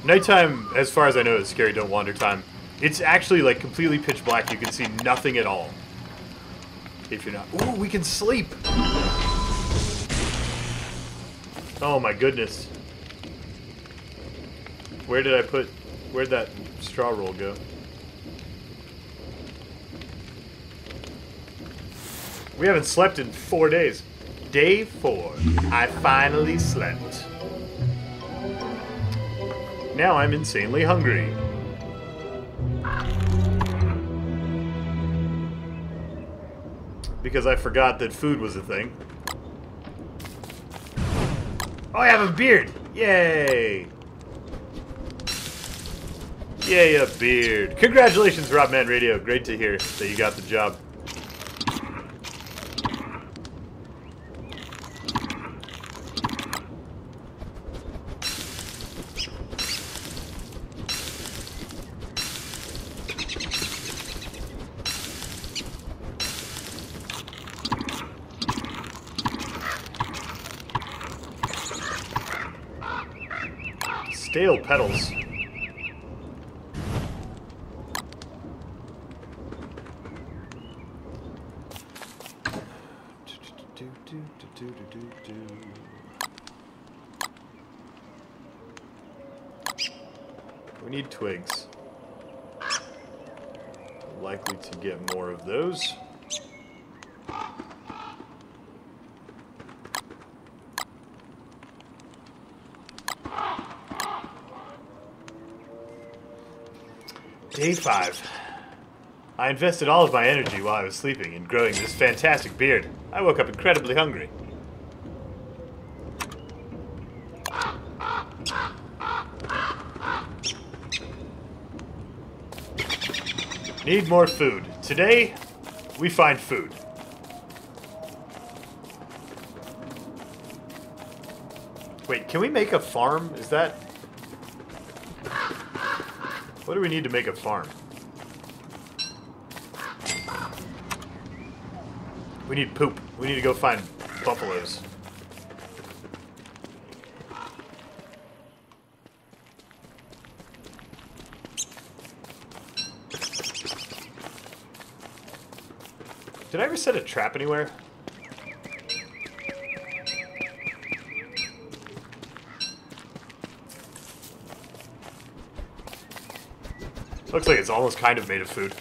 Speaker 1: Nighttime, as far as I know, is scary don't wander time. It's actually like completely pitch black. You can see nothing at all. If you're not. Ooh, we can sleep. Oh my goodness. Where did I put? Where'd that straw roll go? We haven't slept in four days. Day four. I finally slept. Now I'm insanely hungry. Because I forgot that food was a thing. Oh, I have a beard! Yay! Yay, a beard. Congratulations, Robman Radio. Great to hear that you got the job. Stale petals. We need twigs. Likely to get more of those. Day 5. I invested all of my energy while I was sleeping in growing this fantastic beard. I woke up incredibly hungry. Need more food. Today, we find food. Wait, can we make a farm? Is that... What do we need to make a farm? We need poop. We need to go find buffaloes. Did I ever set a trap anywhere? Looks like it's almost kind of made of food.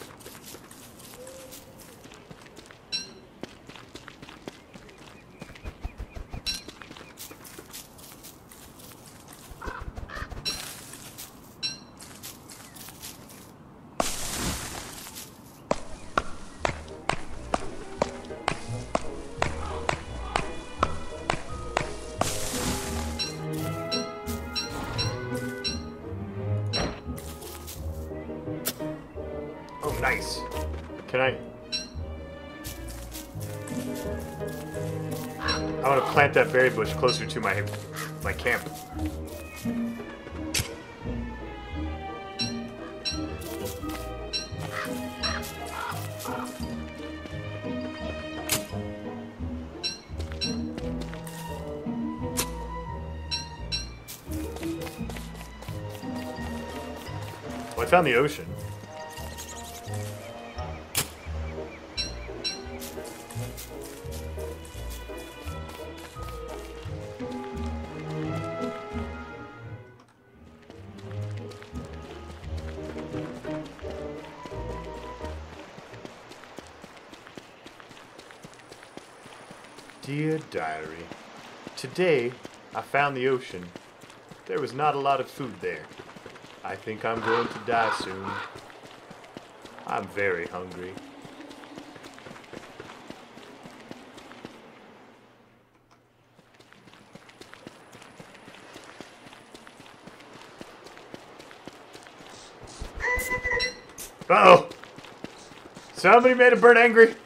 Speaker 1: Berry bush closer to my my camp. I found the ocean. Today I found the ocean. There was not a lot of food there. I think I'm going to die soon. I'm very hungry. Uh oh! Somebody made a bird angry!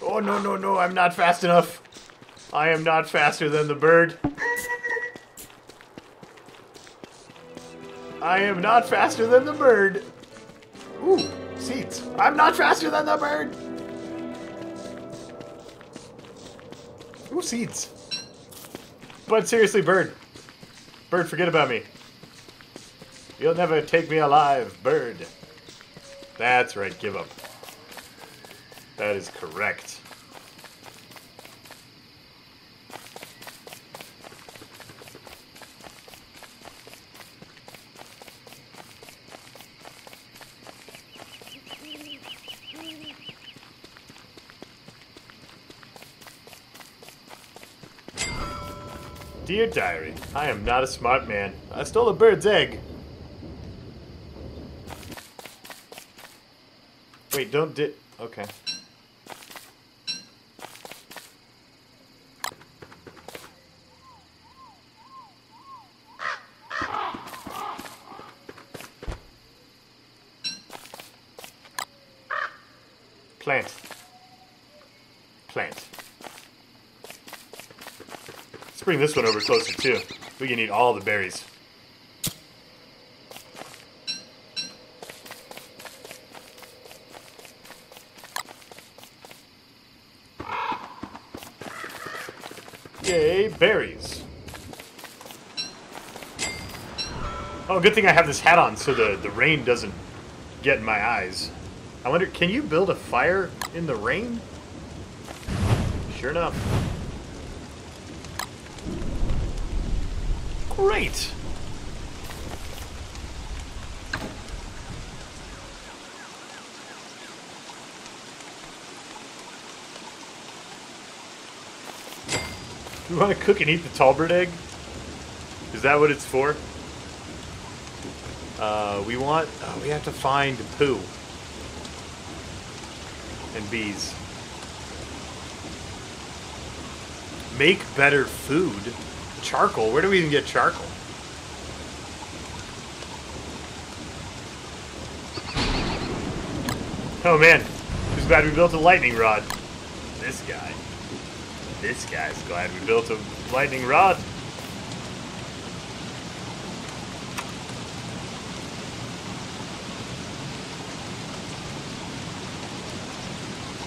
Speaker 1: Oh no no no, I'm not fast enough. I am not faster than the bird. I am not faster than the bird. Ooh, seats. I'm not faster than the bird. Ooh, seeds. But seriously, bird. Bird, forget about me. You'll never take me alive, bird. That's right, give up. That is correct. Dear Diary, I am not a smart man. I stole a bird's egg. Wait, don't di- okay. Plant. Plant. Let's bring this one over closer too. We can eat all the berries. Yay, berries. Oh, good thing I have this hat on so the, the rain doesn't get in my eyes. I wonder, can you build a fire in the rain? Sure enough. Great! You want to cook and eat the Tallbird egg? Is that what it's for? Uh, we want... Oh, we have to find poo. And bees. Make better food? Charcoal? Where do we even get charcoal? Oh man, who's glad we built a lightning rod? This guy. This guy's glad we built a lightning rod.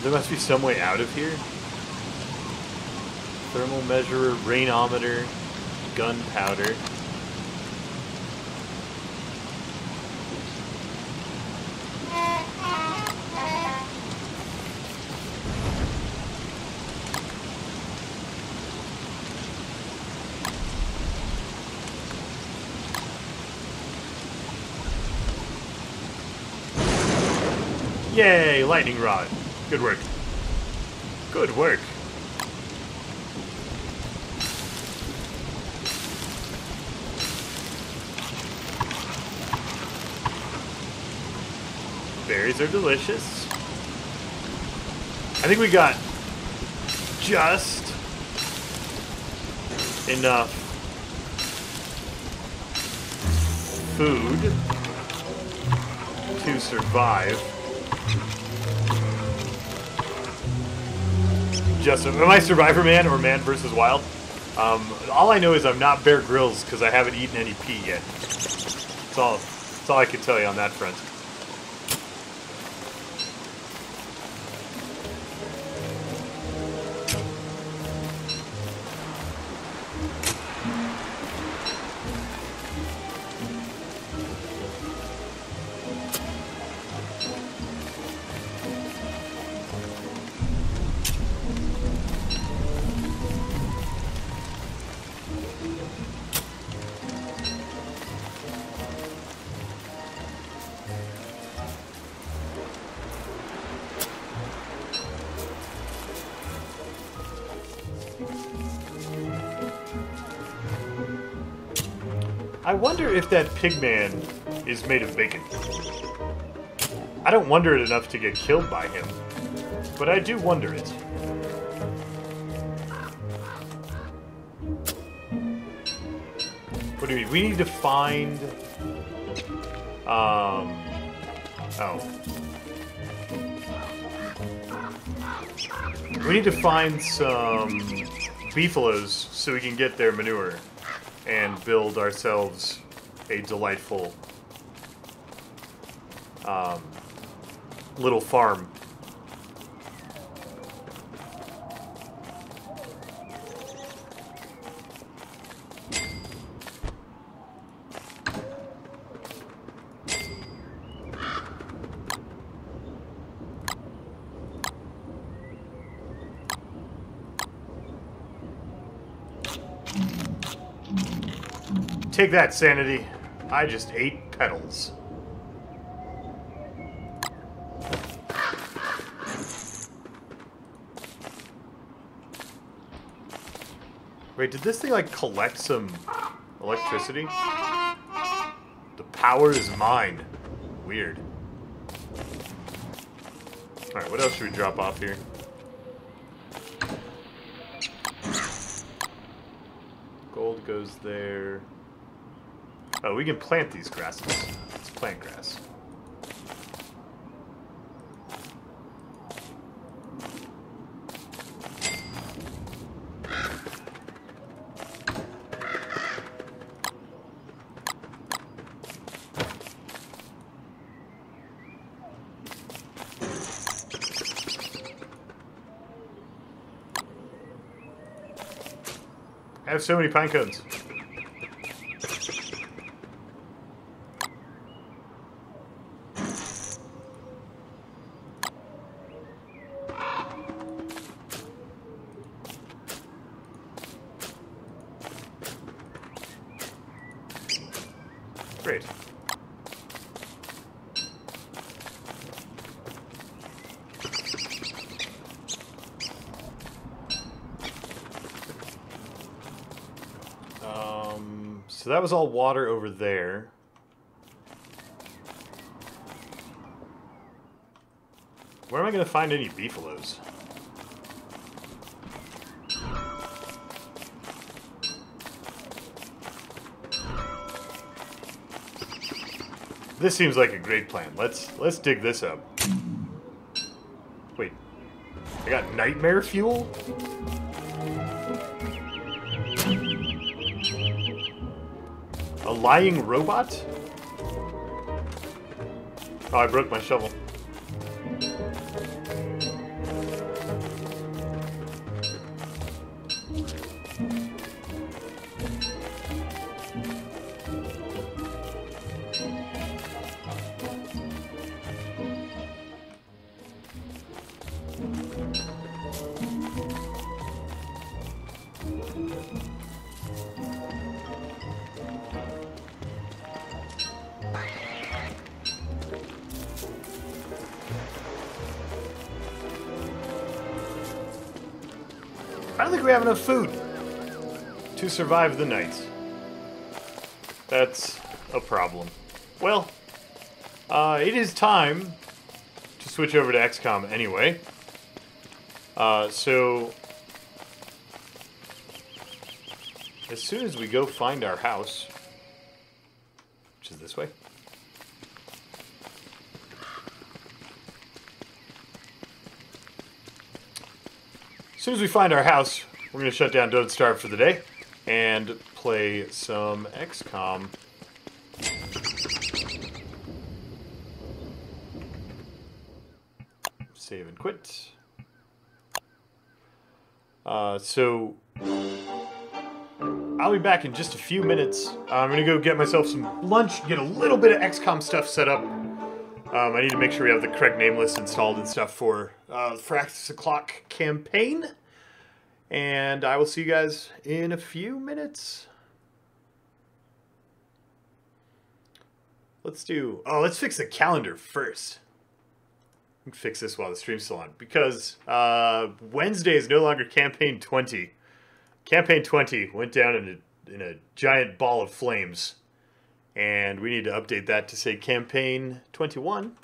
Speaker 1: There must be some way out of here. Thermal measurer, rainometer, gunpowder. Yay, lightning rod. Good work. Good work. Berries are delicious. I think we got just enough food to survive. Just am I Survivor Man or Man versus Wild? Um, all I know is I'm not Bear Grylls because I haven't eaten any pea yet. That's all. That's all I can tell you on that front. Pigman is made of bacon. I don't wonder it enough to get killed by him, but I do wonder it. What do mean? We need to find... Um... Oh. We need to find some beefaloes so we can get their manure and build ourselves a delightful um, little farm. Take that, Sanity. I just ate petals. Wait, did this thing, like, collect some electricity? The power is mine. Weird. Alright, what else should we drop off here? Gold goes there. Oh, we can plant these grasses. Let's plant grass. I have so many pine cones. Great. Um, so that was all water over there. Where am I going to find any beefaloes? This seems like a great plan. Let's let's dig this up. Wait. I got nightmare fuel? Lying robot? Oh, I broke my shovel. Survive the night. That's a problem. Well, uh, it is time to switch over to XCOM anyway. Uh, so, as soon as we go find our house, which is this way. As soon as we find our house, we're going to shut down Don't Starve for the day and play some XCOM. Save and quit. Uh, so, I'll be back in just a few minutes. I'm going to go get myself some lunch, get a little bit of XCOM stuff set up. Um, I need to make sure we have the correct name list installed and stuff for uh, the Frax O'Clock campaign. And I will see you guys in a few minutes. Let's do... Oh, let's fix the calendar first. Fix this while the stream's still on. Because uh, Wednesday is no longer Campaign 20. Campaign 20 went down in a, in a giant ball of flames. And we need to update that to say campaign 21.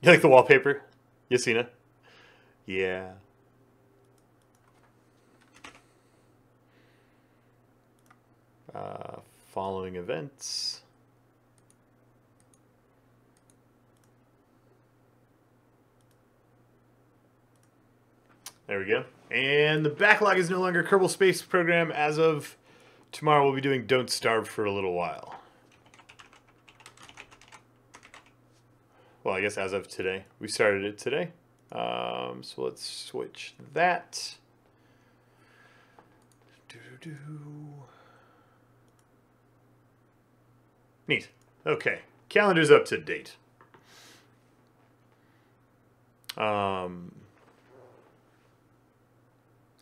Speaker 1: You like the wallpaper, Yasina? Yeah. Uh, following events. There we go. And the backlog is no longer Kerbal Space Program. As of tomorrow, we'll be doing Don't Starve for a little while. Well, I guess as of today. We started it today. Um, so let's switch that. Doo-doo-doo. Neat. Okay. Calendar's up to date. Um,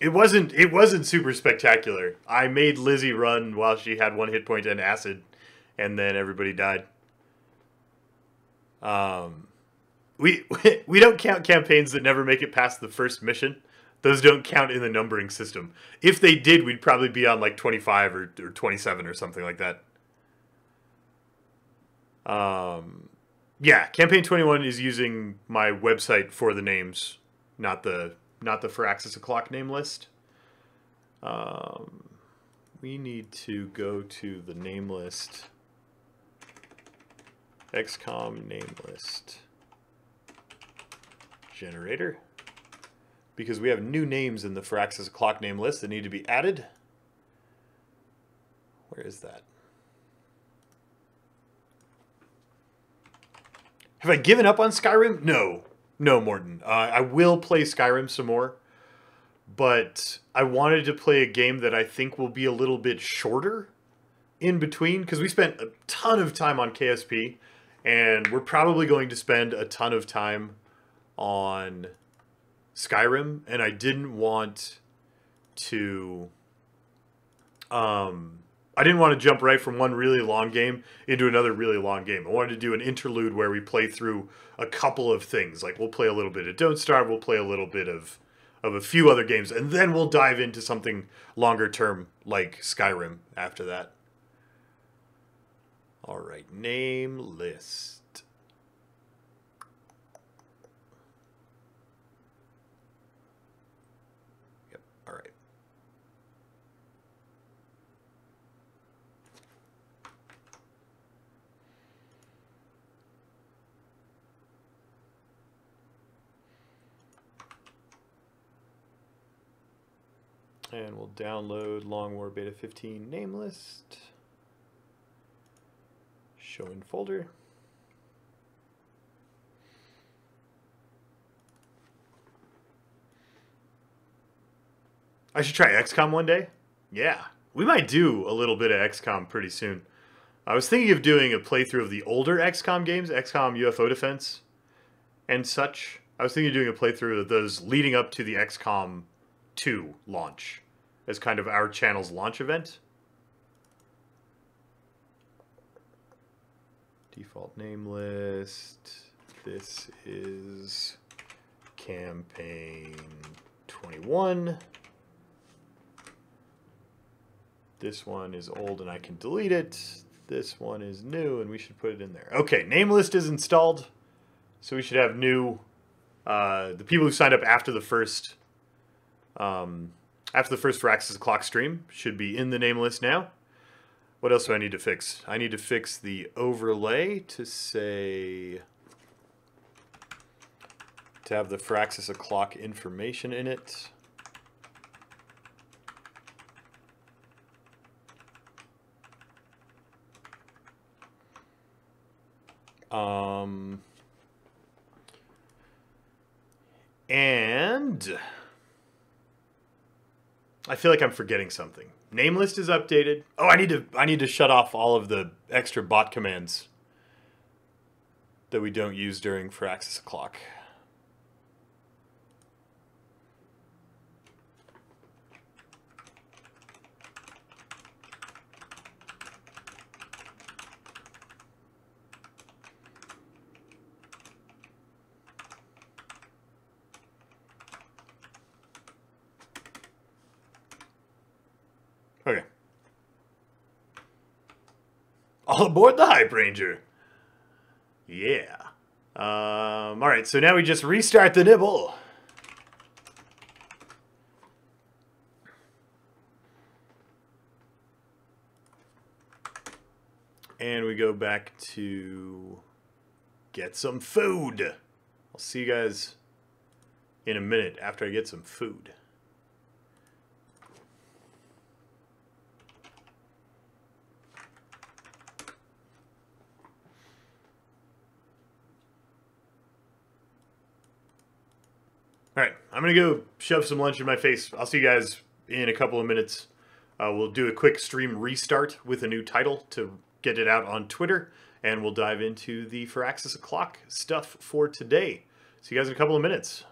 Speaker 1: it wasn't it wasn't super spectacular. I made Lizzie run while she had one hit point and acid, and then everybody died. Um, we we don't count campaigns that never make it past the first mission. Those don't count in the numbering system. If they did, we'd probably be on like 25 or, or 27 or something like that. Um, yeah, campaign 21 is using my website for the names, not the not the Firaxis O'Clock name list. Um, we need to go to the name list, XCOM name list generator, because we have new names in the Firaxis clock name list that need to be added. Where is that? Have I given up on Skyrim? No. No, Morton. Uh, I will play Skyrim some more, but I wanted to play a game that I think will be a little bit shorter in between because we spent a ton of time on KSP, and we're probably going to spend a ton of time on Skyrim, and I didn't want to. Um, I didn't want to jump right from one really long game into another really long game. I wanted to do an interlude where we play through a couple of things. Like we'll play a little bit of Don't Starve, we'll play a little bit of of a few other games, and then we'll dive into something longer term like Skyrim after that. All right, name list. Yep, all right. And we'll download Long War Beta 15 name list. Show in folder. I should try XCOM one day. Yeah, we might do a little bit of XCOM pretty soon. I was thinking of doing a playthrough of the older XCOM games, XCOM UFO Defense and such. I was thinking of doing a playthrough of those leading up to the XCOM 2 launch as kind of our channel's launch event. Default name list. This is campaign 21. This one is old and I can delete it. This one is new and we should put it in there. Okay, name list is installed. So we should have new, uh, the people who signed up after the first um, after the first Firaxis Clock stream should be in the name list now. What else do I need to fix? I need to fix the overlay to say to have the Firaxis O'Clock information in it. Um, and I feel like I'm forgetting something. Name list is updated. Oh, I need to I need to shut off all of the extra bot commands that we don't use during Firaxis O'Clock. All aboard the Hype Ranger. Yeah. Um, all right, so now we just restart the nibble. And we go back to get some food. I'll see you guys in a minute after I get some food. I'm gonna go shove some lunch in my face. I'll see you guys in a couple of minutes. Uh, we'll do a quick stream restart with a new title to get it out on Twitter, and we'll dive into the Firaxis O'Clock stuff for today. See you guys in a couple of minutes.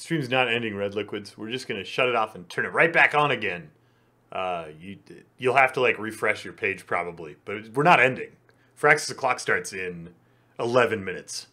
Speaker 1: Stream's not ending, Red Liquids. We're just gonna shut it off and turn it right back on again. Uh, you you'll have to like refresh your page probably, but we're not ending. Firaxis the clock starts in eleven minutes.